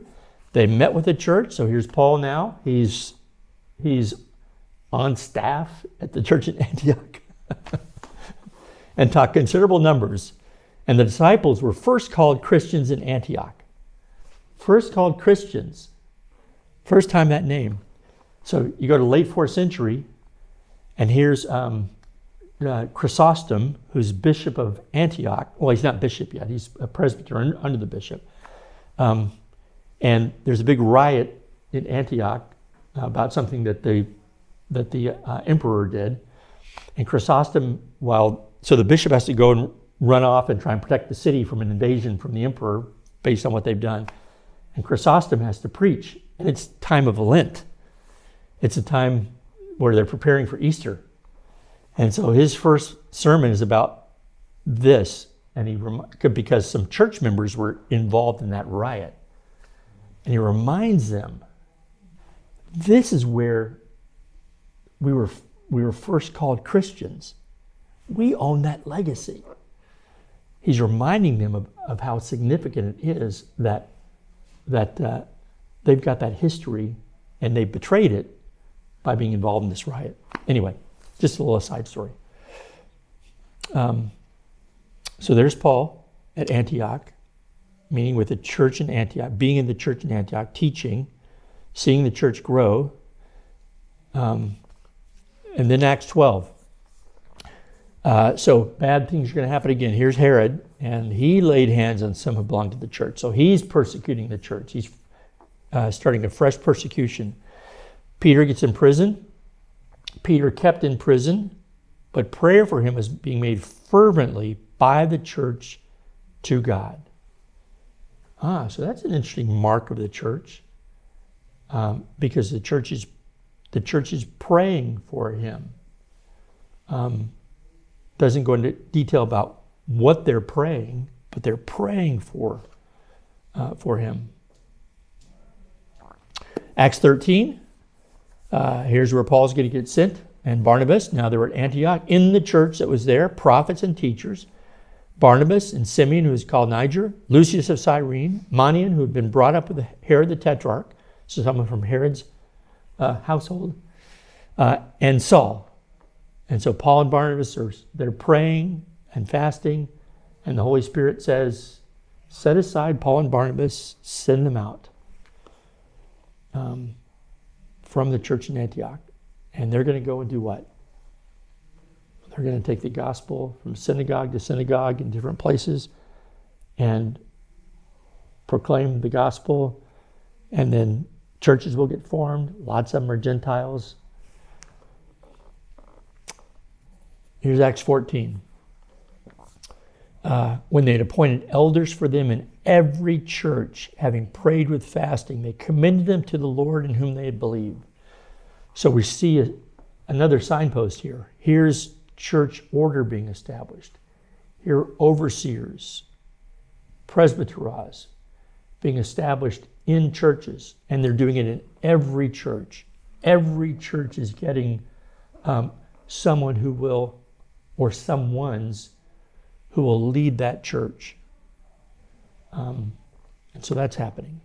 Speaker 1: they met with the church. So here's Paul now. He's he's on staff at the church in (laughs) Antioch and taught considerable numbers. And the disciples were first called Christians in Antioch. First called Christians. First time that name. So you go to late fourth century, and here's um, uh, Chrysostom, who's bishop of Antioch. Well, he's not bishop yet. He's a presbyter under the bishop. Um, and there's a big riot in Antioch about something that the that the uh, emperor did. And Chrysostom, while so the bishop has to go and run off and try and protect the city from an invasion from the emperor based on what they've done. And Chrysostom has to preach, and it's time of Lent. It's a time where they're preparing for Easter. And so his first sermon is about this, and he because some church members were involved in that riot. And he reminds them this is where we were, we were first called Christians. We own that legacy. He's reminding them of, of how significant it is that, that uh, they've got that history and they betrayed it by being involved in this riot. Anyway, just a little side story. Um, so there's Paul at Antioch meeting with the church in Antioch, being in the church in Antioch, teaching, seeing the church grow. Um, and then Acts 12. Uh, so bad things are going to happen again. Here's Herod, and he laid hands on some who belonged to the church. So he's persecuting the church. He's uh, starting a fresh persecution. Peter gets in prison. Peter kept in prison, but prayer for him is being made fervently by the church to God. Ah, so that's an interesting mark of the church, um, because the church is the church is praying for him. Um, doesn't go into detail about what they're praying, but they're praying for uh, for him. Acts 13. Uh, here's where Paul's going to get sent, and Barnabas. Now they were at Antioch in the church that was there, prophets and teachers. Barnabas and Simeon, who was called Niger, Lucius of Cyrene, Manaen, who had been brought up with Herod the Tetrarch, so someone from Herod's uh, household, uh, and Saul. And so Paul and Barnabas are they're praying and fasting, and the Holy Spirit says, "Set aside Paul and Barnabas, send them out um, from the church in Antioch, and they're going to go and do what? They're going to take the gospel from synagogue to synagogue in different places, and proclaim the gospel, and then churches will get formed. Lots of them are Gentiles." Here's Acts 14. Uh, when they had appointed elders for them in every church, having prayed with fasting, they commended them to the Lord in whom they had believed. So we see a, another signpost here. Here's church order being established. Here overseers, presbyteros being established in churches, and they're doing it in every church. Every church is getting um, someone who will or someone's who will lead that church. Um, and so that's happening.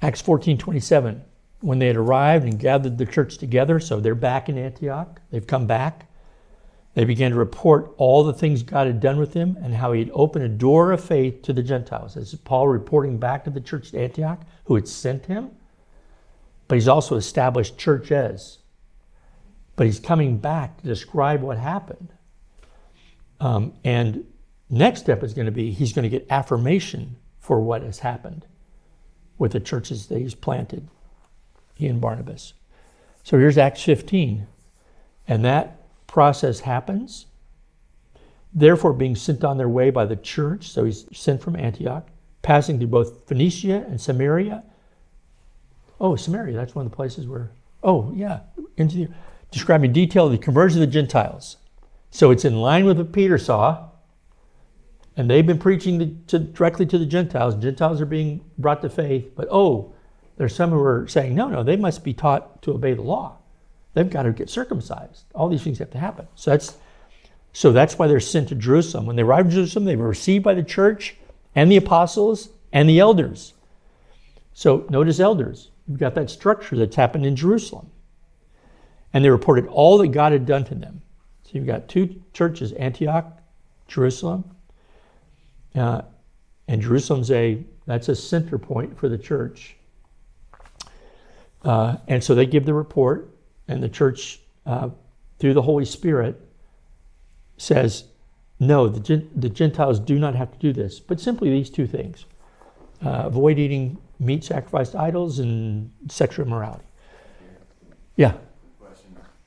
Speaker 1: Acts 14 27, when they had arrived and gathered the church together, so they're back in Antioch, they've come back. They began to report all the things God had done with them and how he had opened a door of faith to the Gentiles. This is Paul reporting back to the church at Antioch, who had sent him, but he's also established churches but he's coming back to describe what happened. Um, and next step is going to be he's going to get affirmation for what has happened with the churches that he's planted, he and Barnabas. So here's Acts 15. And that process happens. Therefore, being sent on their way by the church, so he's sent from Antioch, passing through both Phoenicia and Samaria. Oh, Samaria, that's one of the places where, oh, yeah, into the describing detail the conversion of the Gentiles. So it's in line with what Peter saw, and they've been preaching to, directly to the Gentiles. Gentiles are being brought to faith, but oh, there's some who are saying, no, no, they must be taught to obey the law. They've got to get circumcised. All these things have to happen. So that's so that's why they're sent to Jerusalem. When they arrive in Jerusalem, they were received by the church and the apostles and the elders. So notice elders. You've got that structure that's happened in Jerusalem and they reported all that God had done to them. So you've got two churches, Antioch, Jerusalem, uh, and Jerusalem's a that's a center point for the church. Uh, and so they give the report, and the church, uh, through the Holy Spirit, says, no, the, the Gentiles do not have to do this, but simply these two things uh, avoid eating meat sacrificed to idols and sexual immorality. Yeah.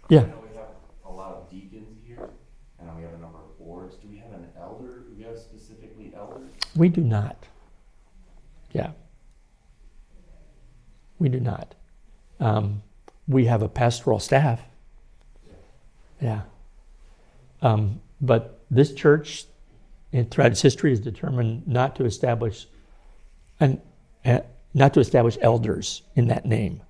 Speaker 1: Yeah.
Speaker 4: I know we have a lot of deacons here, and we have a number of boards. Do we have an elder? Do we have specifically elders?
Speaker 1: We do not. Yeah. We do not. Um, we have a pastoral staff. Yeah. Um, but this church, in, throughout its history, is determined not to establish and uh, not to establish elders in that name.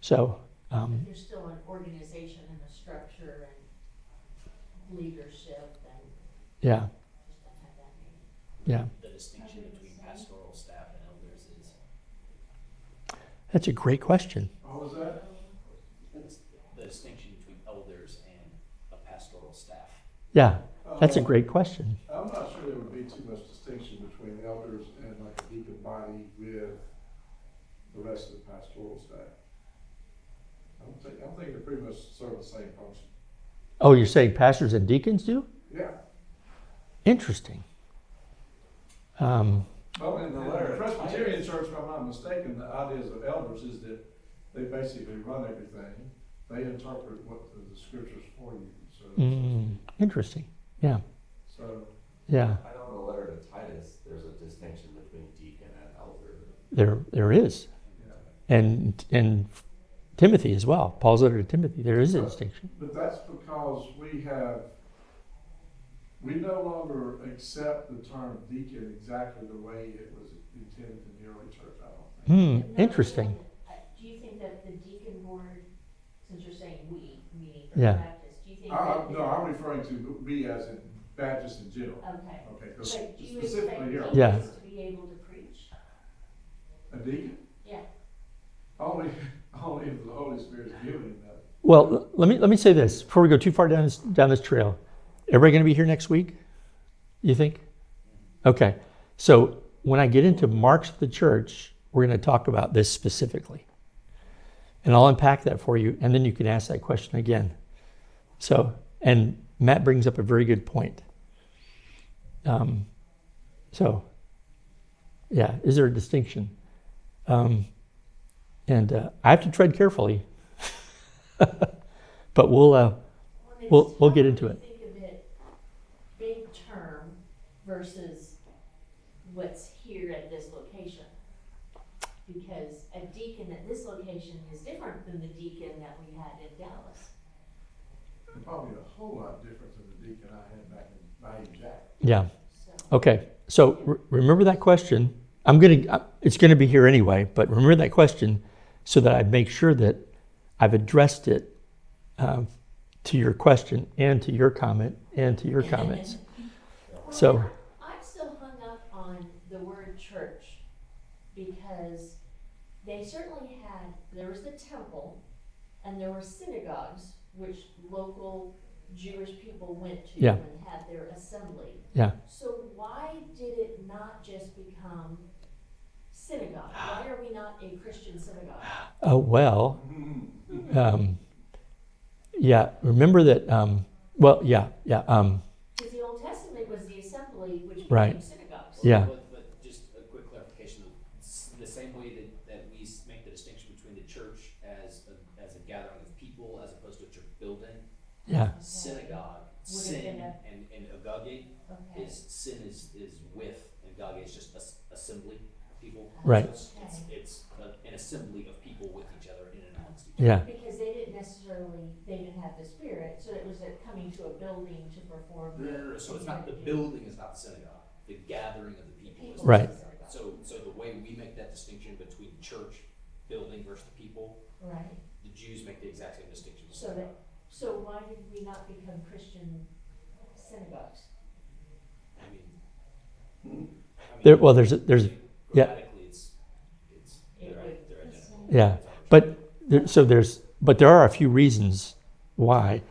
Speaker 1: So um,
Speaker 2: There's still organization and the structure and leadership and
Speaker 1: yeah,
Speaker 2: just don't have that name.
Speaker 1: yeah.
Speaker 5: the distinction between pastoral staff and elders is,
Speaker 1: That's a great question.
Speaker 3: What was that?
Speaker 5: it's the distinction between elders and a pastoral staff.
Speaker 1: Yeah, that's a
Speaker 3: Uh,
Speaker 1: great question.
Speaker 3: I'm not sure there would be too much distinction between elders and like a deacon body with the rest of the pastoral staff. I don't think, I think they pretty much serve the same function.
Speaker 1: Oh, you're saying pastors and deacons do?
Speaker 3: Yeah.
Speaker 1: Interesting. Um,
Speaker 3: Well, in the Presbyterian church, if I'm not mistaken, the ideas of elders is that they basically run everything. They interpret what the, the scriptures for you, so.
Speaker 1: mm, interesting. Yeah,
Speaker 3: So,
Speaker 1: yeah.
Speaker 4: I know in the letter to Titus, there's a distinction between deacon and elder.
Speaker 1: There, there is,
Speaker 3: yeah.
Speaker 1: and and Timothy as well. Paul's letter to Timothy. There is a distinction.
Speaker 3: But that's because we have, we no longer accept the term deacon exactly the way it was intended in the early church, I don't think.
Speaker 1: Hmm,
Speaker 2: Not
Speaker 1: interesting.
Speaker 2: uh, Do you think that the deacon board, since you're saying we, meaning
Speaker 1: Yeah.
Speaker 2: for Baptist, do you think
Speaker 3: I,
Speaker 2: that?
Speaker 3: No, I'm referring to me as in Baptist in general,
Speaker 2: Okay.
Speaker 3: okay, 'cause
Speaker 2: But do you
Speaker 3: specifically
Speaker 2: expect
Speaker 3: here,
Speaker 1: Yeah.
Speaker 2: to be able to preach?
Speaker 3: a deacon,
Speaker 2: Yeah.
Speaker 3: only, only if the Holy giving that.
Speaker 1: Well, let me let me say this before we go too far down this down this trail. Everybody going to be here next week? You think? Okay. So when I get into marks of the church, we're going to talk about this specifically, and I'll unpack that for you, and then you can ask that question again. So, and Matt brings up a very good point. Um, so, yeah, is there a distinction? Um, and uh, I have to tread carefully (laughs) but we'll uh,
Speaker 2: We'll-
Speaker 1: we'll get into it.
Speaker 2: Think of it, big term versus what's here at this location. Because a deacon at this location is different than the deacon that we had in Dallas.
Speaker 3: And Probably a whole lot different than the deacon I had back in Bayou Jack.
Speaker 1: yeah
Speaker 2: So,
Speaker 1: okay so re- remember that question i'm gonna uh, it's gonna be here anyway but remember that question so that i make sure that i've addressed it um, to your question and to your comment and to your comments So-
Speaker 2: I'm still hung up on the word church because they certainly had, there was the temple and there were synagogues which local Jewish people went to
Speaker 1: Yeah.
Speaker 2: and had their assembly.
Speaker 1: yeah
Speaker 2: So why did it not just become synagogue? Why are we not a Christian synagogue?
Speaker 1: oh well um, yeah remember that um, well yeah yeah um,
Speaker 2: Because the Old Testament was the assembly which became
Speaker 1: Right.
Speaker 2: synagogues.
Speaker 1: Yeah.
Speaker 5: But, but just a quick clarification, s- the same way that, that we make the distinction between the church as a, as a gathering of people as opposed to a church building,
Speaker 1: yeah
Speaker 5: synagogue,
Speaker 2: Would have
Speaker 5: sin,
Speaker 2: been a-
Speaker 5: and, and agage
Speaker 2: Okay.
Speaker 5: is, sin is, is with, and agage is just as- assembly of people.
Speaker 1: Right.
Speaker 5: So It's, it's, it's a- an assembly of people with each other in and amongst each
Speaker 1: yeah
Speaker 2: Because they didn't necessarily, they didn't have the spirit, so it was a coming to a building to perform.
Speaker 5: other. No, no, no, so it's not, the building is not the synagogue, the gathering of the people is. the
Speaker 1: Right.
Speaker 5: synagogue. So, so the way we make that distinction between church, building versus the people,
Speaker 2: Right,
Speaker 5: the Jews make the exact same distinction. with
Speaker 2: So
Speaker 5: synagogue.
Speaker 2: so why did we not become Christian synagogues?
Speaker 5: I mean. I mean,
Speaker 1: there, well there's a, there's yeah.
Speaker 5: Grammatically, it's, it's,
Speaker 2: It
Speaker 5: they're,
Speaker 2: would-
Speaker 5: they're identical.
Speaker 1: Yeah, but there, so there's but there are a few reasons why.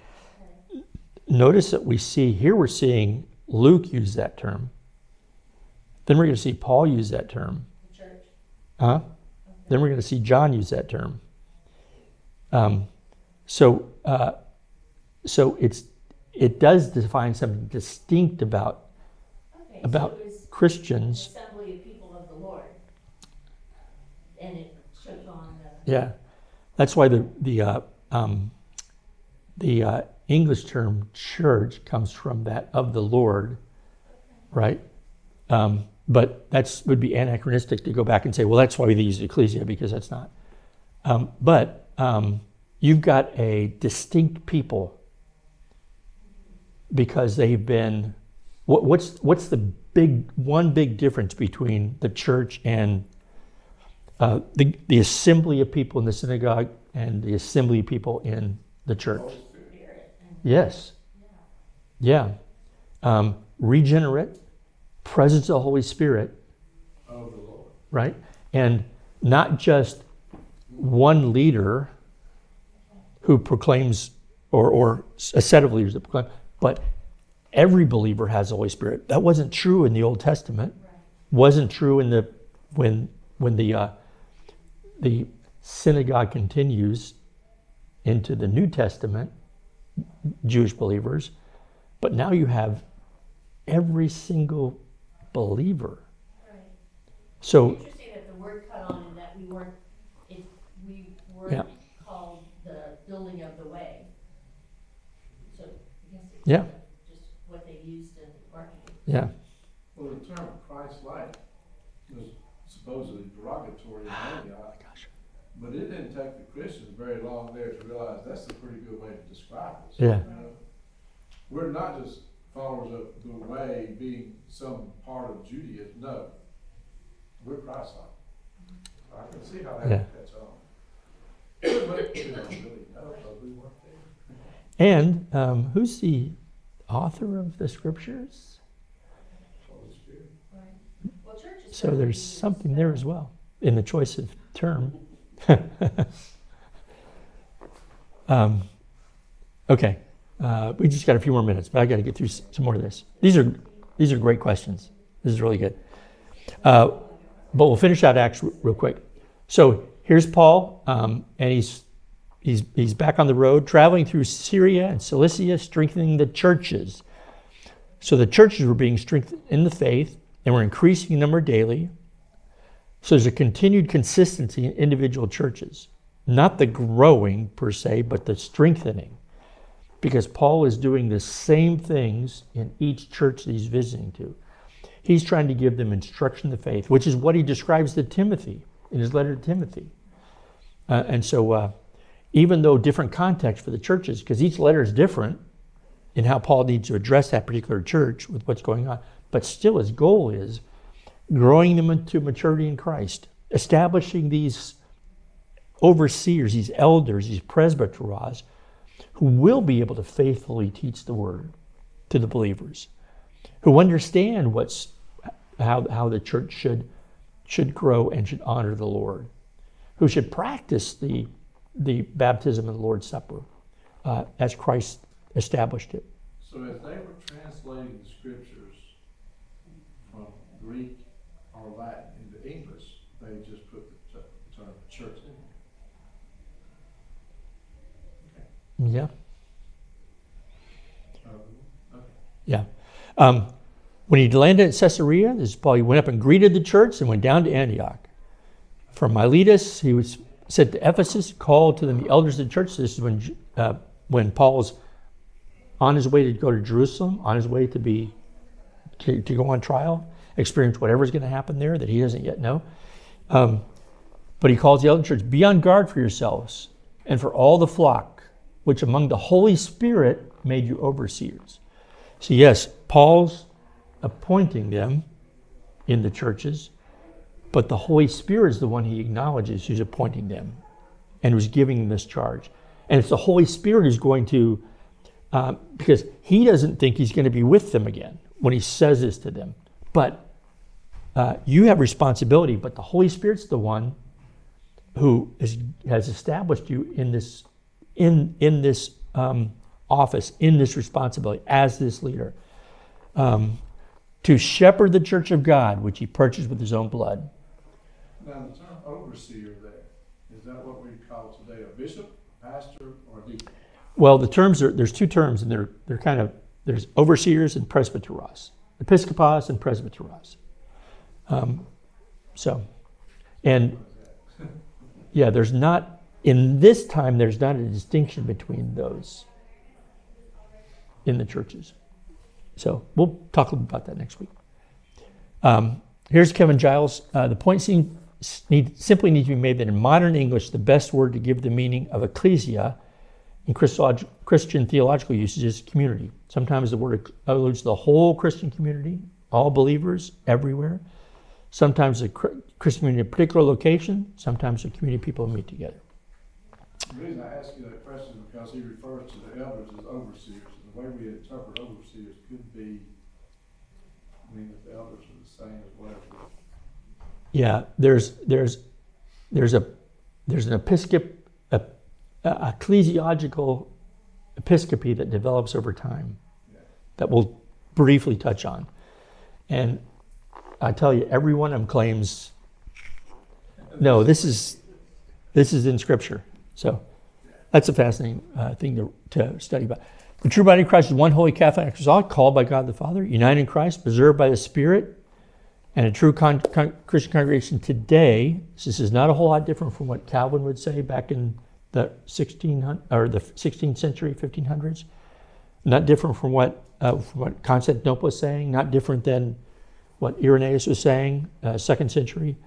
Speaker 1: Notice that we see here we're seeing luke use that term. Then we're going to see paul use that term.
Speaker 2: Church?
Speaker 1: huh? Then we're going to see john use that term. Um, so uh, so it's it does define something distinct about
Speaker 2: Okay,
Speaker 1: About
Speaker 2: an
Speaker 1: christians
Speaker 2: assembly of people of the Lord. And it took on the,
Speaker 1: Yeah, that's why the the uh, um, the uh, English term church comes from that of the Lord, right? Um, but that's would be anachronistic to go back and say, well, that's why we use ecclesia because that's not. Um, but um, you've got a distinct people because they've been. What, what's what's the big one big difference between the church and uh, the, the assembly of people in the synagogue and the assembly of people in the church. Yes.
Speaker 2: yeah.
Speaker 1: Um, regenerate, presence of the Holy Spirit, right? And not just one leader who proclaims, or, or a set of leaders that proclaim, but every believer has the Holy Spirit. That wasn't true in the Old Testament. Wasn't true in the when when the uh, the synagogue continues into the New Testament, Jewish believers, but now you have every single believer.
Speaker 2: Right.
Speaker 1: So
Speaker 2: Interesting that the word cut on and that we weren't, if we
Speaker 1: Yeah.
Speaker 2: weren't called the building of the way. So, I guess it's
Speaker 1: Yeah.
Speaker 2: just what they used in marketing.
Speaker 1: yeah,
Speaker 3: Well, the term Christ-like was supposedly derogatory in Antioch,
Speaker 1: gosh,
Speaker 3: but it didn't take the Christians very long there to realize that's a pretty good way to describe us.
Speaker 1: Yeah.
Speaker 3: you know? We're not just followers of the way being some part of Judaism, no. We're Christ-like. I can see how that
Speaker 1: Yeah.
Speaker 3: would catch on. But we don't really know, because we weren't there.
Speaker 1: And um, who's the author of the scriptures?
Speaker 3: Holy Spirit.
Speaker 2: Well.
Speaker 1: So there's something there as well in the choice of term. (laughs) um, okay, uh, we just got a few more minutes, but I got to get through some more of this. These are these are great questions. This is really good. Uh, but we'll finish out Acts real quick. So here's Paul, um, and he's he's he's back on the road, traveling through Syria and Cilicia, strengthening the churches. So the churches were being strengthened in the faith, and were increasing in number daily. So there's a continued consistency in individual churches, not the growing per se, but the strengthening. Because Paul is doing the same things in each church that he's visiting to. He's trying to give them instruction in the faith, which is what he describes to Timothy in his letter to Timothy. Uh, and so, uh, even though different context for the churches, because each letter is different in how Paul needs to address that particular church with what's going on, but still his goal is growing them into maturity in Christ, establishing these overseers, these elders, these presbyteros, who will be able to faithfully teach the word to the believers, who understand what's how, how the church should should grow and should honor the Lord, who should practice the the baptism and the Lord's Supper uh, as Christ established it.
Speaker 3: So if they were translating the scriptures from Greek or Latin into English, they just put the term church in
Speaker 1: Yeah.
Speaker 3: there. Uh, okay.
Speaker 1: Yeah. Um, when he landed at Caesarea, this is Paul, he went up and greeted the church and went down to Antioch. From Miletus, he was sent to Ephesus, called to them the elders of the church. This is when, uh, when Paul's on his way to go to Jerusalem, on his way to be to, to go on trial, experience whatever's going to happen there that he doesn't yet know. Um, but he calls the elder church, be on guard for yourselves and for all the flock, which among the Holy Spirit made you overseers. So, yes, Paul's appointing them in the churches, but the Holy Spirit is the one he acknowledges who's appointing them and who's giving them this charge. And it's the Holy Spirit who's going to, uh, because he doesn't think he's going to be with them again when he says this to them. But uh, you have responsibility, but the Holy Spirit's the one who is, has established you in this, in, in this um, office, in this responsibility as this leader, um, to shepherd the church of God, which he purchased with his own blood.
Speaker 3: Now, the term overseer there, is that what we call today a bishop, pastor, or a deacon?
Speaker 1: Well, the terms are there's two terms, and they're they're kind of there's overseers and presbyteros, episkopos and presbyteros. Um, so, and yeah, there's not in this time there's not a distinction between those in the churches. So we'll talk about that next week. Um, here's Kevin Giles. Uh, the point seem, need, simply needs to be made that in modern English, the best word to give the meaning of ecclesia in Christian theological usage is community. Sometimes the word alludes to the whole Christian community, all believers everywhere. Sometimes the Christian community in a particular location. Sometimes the community people meet together.
Speaker 3: The reason I ask you that question is because he refers to the elders as overseers, and the way we interpret overseers could be, I mean that the elders are the same as whatever.
Speaker 1: Yeah, there's there's there's a there's an episcop a, a ecclesiological episcopacy that develops over time that we'll briefly touch on. And I tell you, every one of them claims, no, this is this is in Scripture. So that's a fascinating uh, thing to, to study about. The true body of Christ is one holy Catholic apostolic, called by God the Father, united in Christ, preserved by the Spirit, and a true con- con- Christian congregation today. This is not a whole lot different from what Calvin would say back in the 1600 or the 16th century, 1500s. Not different from what uh, from what Constantinople was saying. Not different than what Irenaeus was saying, uh, second century.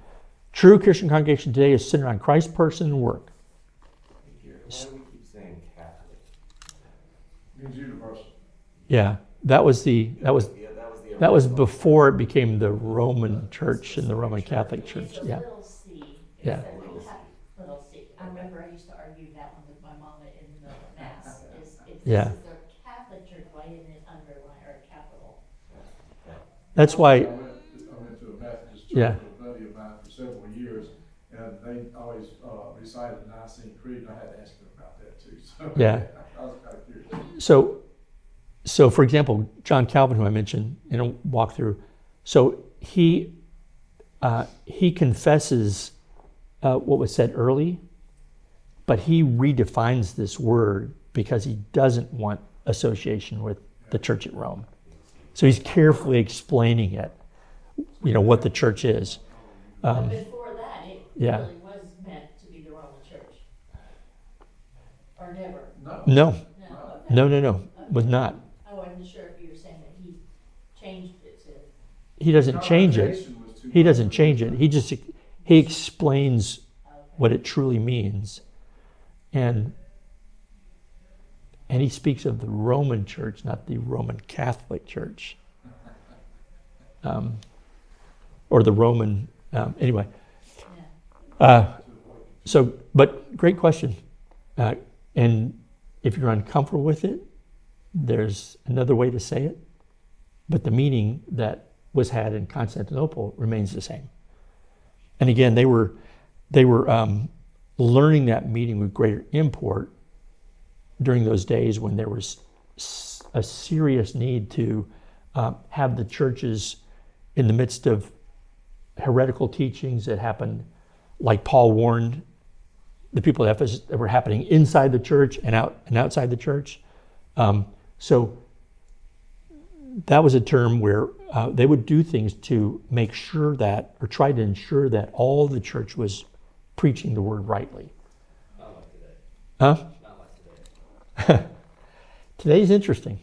Speaker 1: True Christian congregation today is centered on Christ's person and work. Yeah, that was the that was
Speaker 4: Yeah, that was
Speaker 1: before it became the Roman Church and the Roman Catholic Church. Yeah. Yeah.
Speaker 2: Remember I used to argue that one with my mama in the mass, is if
Speaker 1: Yeah.
Speaker 2: this is a Catholic church, why isn't it underlined or capital?
Speaker 1: That's why,
Speaker 3: I went, I went to a Methodist
Speaker 1: Yeah.
Speaker 3: church with a buddy of mine for several years, and they always, uh, recited the Nicene Creed, and I had to ask them about that too, so.
Speaker 1: Yeah. (laughs)
Speaker 3: I was kind of curious.
Speaker 1: so, so for example, John Calvin, who I mentioned in a walkthrough, so he, uh, he confesses uh, what was said early, but he redefines this word because he doesn't want association with the church at Rome. So he's carefully explaining it, you know, what the church is.
Speaker 2: But
Speaker 1: Um,
Speaker 2: before that, it
Speaker 1: yeah.
Speaker 2: really was meant to be the Roman church. Or never?
Speaker 3: No.
Speaker 1: no,
Speaker 2: No, okay.
Speaker 1: no, no, no, was not.
Speaker 2: I wasn't sure if you were saying that he changed it to.
Speaker 1: He doesn't change it.
Speaker 3: Colonization was too
Speaker 1: He doesn't change it. He just he explains
Speaker 2: Okay.
Speaker 1: what it truly means, and and he speaks of the Roman Church, not the Roman Catholic Church, um, or the Roman. Um, anyway, uh, so but great question, uh, and if you're uncomfortable with it, there's another way to say it, but the meaning that was had in Constantinople remains the same. And again, they were they were um, learning that meaning with greater import during those days when there was a serious need to uh, have the churches in the midst of heretical teachings that happened, like Paul warned the people at Ephesus that were happening inside the church and out and outside the church. Um, so that was a term where uh, they would do things to make sure that, or try to ensure that all the church was preaching the word rightly.
Speaker 5: Not like today,
Speaker 1: Huh? (laughs) Today's interesting.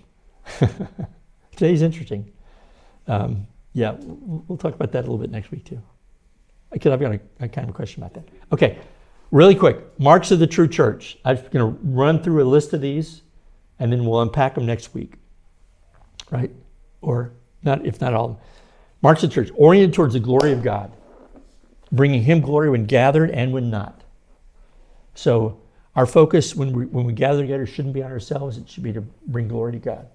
Speaker 1: (laughs) Today's interesting. Um, yeah, we'll talk about that a little bit next week too. Because I've got a, a kind of a question about that. Okay, really quick marks of the true church. I'm going to run through a list of these and then we'll unpack them next week. Right? Or not, if not all. Marks of the church oriented towards the glory of God, bringing Him glory when gathered and when not. So, our focus when we, when we gather together shouldn't be on ourselves, it should be to bring glory to God.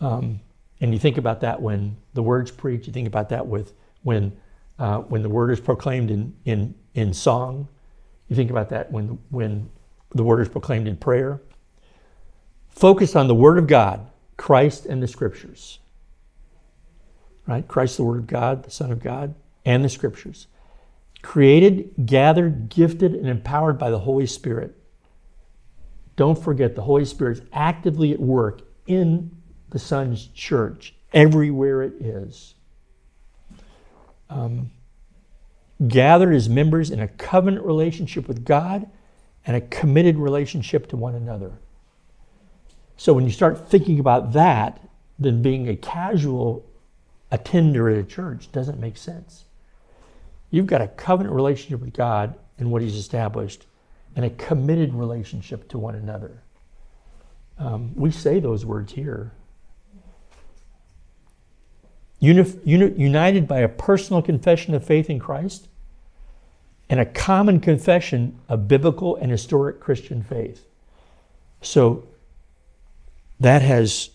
Speaker 1: Um, and you think about that when the word's preached, you think about that with when, uh, when the word is proclaimed in, in, in song, you think about that when, when the word is proclaimed in prayer. Focus on the word of God, Christ and the scriptures. Right? Christ, the word of God, the Son of God, and the scriptures created, gathered, gifted, and empowered by the Holy Spirit. Don't forget, the Holy Spirit is actively at work in the Son's church, everywhere it is. Um, gathered as members in a covenant relationship with God and a committed relationship to one another. So when you start thinking about that, then being a casual attender at a church doesn't make sense. You've got a covenant relationship with God and what He's established, and a committed relationship to one another. Um, we say those words here. Unif- uni- united by a personal confession of faith in Christ and a common confession of biblical and historic Christian faith. So that has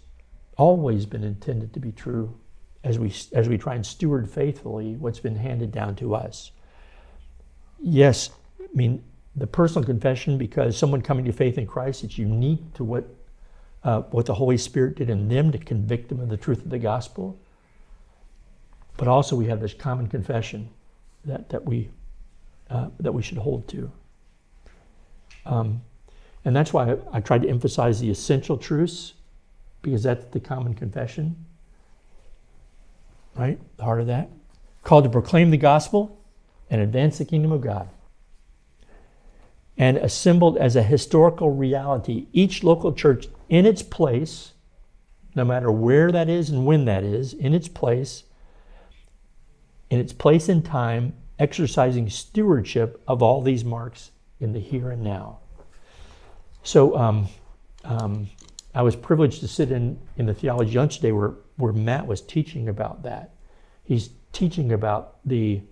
Speaker 1: always been intended to be true as we, as we try and steward faithfully what's been handed down to us. Yes, I mean, the personal confession, because someone coming to faith in Christ, it's unique to what, uh, what the Holy Spirit did in them to convict them of the truth of the gospel. But also, we have this common confession that, that, we, uh, that we should hold to. Um, and that's why I, I tried to emphasize the essential truths, because that's the common confession right? The heart of that. Called to proclaim the gospel and advance the kingdom of God. And assembled as a historical reality, each local church in its place, no matter where that is and when that is, in its place, in its place and time, exercising stewardship of all these marks in the here and now. So um, um, I was privileged to sit in, in the theology lunch today where, where Matt was teaching about that. He's teaching about the,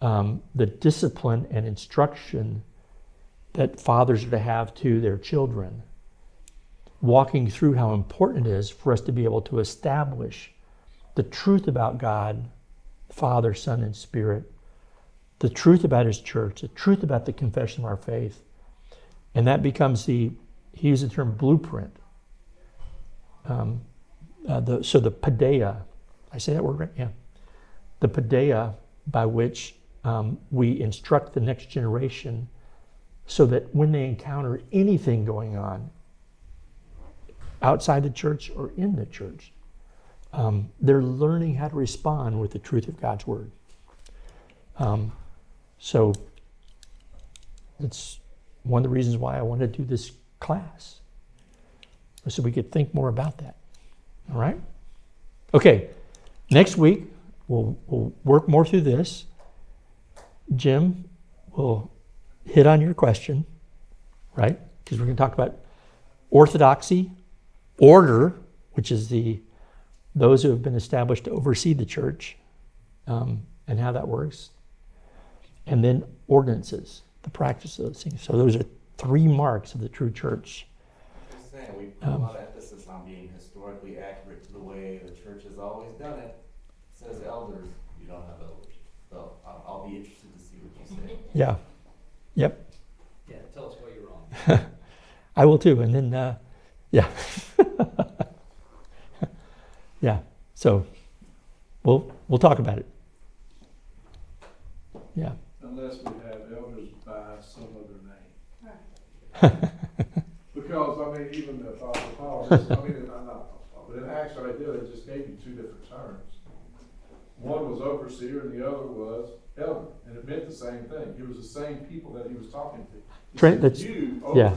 Speaker 1: um, the discipline and instruction that fathers are to have to their children, walking through how important it is for us to be able to establish the truth about God, Father, Son, and Spirit, the truth about His church, the truth about the confession of our faith. And that becomes the, he used the term blueprint. Um, uh, the, so the paideia, I say that word right? Yeah. The paideia by which um, we instruct the next generation so that when they encounter anything going on outside the church or in the church, um, they're learning how to respond with the truth of God's word. Um, so that's one of the reasons why I wanted to do this class, so we could think more about that. All right? Okay, next week we'll, we'll work more through this. Jim will hit on your question, right? Because we're going to talk about orthodoxy, order, which is the those who have been established to oversee the church, um, and how that works, and then ordinances, the practice of those things. So those are three marks of the true church.
Speaker 4: Just we put a
Speaker 1: Um,
Speaker 4: lot of emphasis on being historically accurate to the way the church has always done it. It Says elders, you don't have elders. So I'll, I'll be interested to see what you say. (laughs)
Speaker 1: Yeah. Yep.
Speaker 5: Yeah, tell us why you're wrong. (laughs)
Speaker 1: I will too. And then, uh, yeah. (laughs) yeah. So we'll we'll talk about it. Yeah.
Speaker 3: Unless we have elders by some other name. Because, I mean, even the Apostle Paul, just- I mean, not, but in Acts right there, they just gave you two different terms. One was overseer and the other was elder, and it meant the same thing. It was the same people that he was talking to. He
Speaker 1: Trent,
Speaker 3: said,
Speaker 1: that's-
Speaker 3: You
Speaker 1: yeah.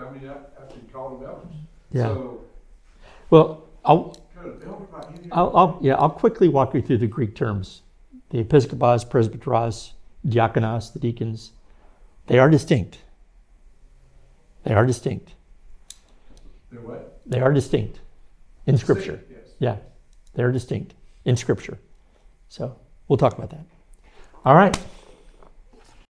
Speaker 3: I mean, I actually called them elders.
Speaker 1: Yeah.
Speaker 3: So,
Speaker 1: Well, I'll
Speaker 3: kind of elder by any.
Speaker 1: I'll, I'll yeah I'll quickly walk you through the Greek terms. The episcopos, presbyteros, diakonos, the deacons. They are distinct. They are distinct.
Speaker 3: They're what?
Speaker 1: They are distinct in Scripture.
Speaker 3: Yes.
Speaker 1: Yeah, they're distinct in Scripture. So we'll talk about that. All right.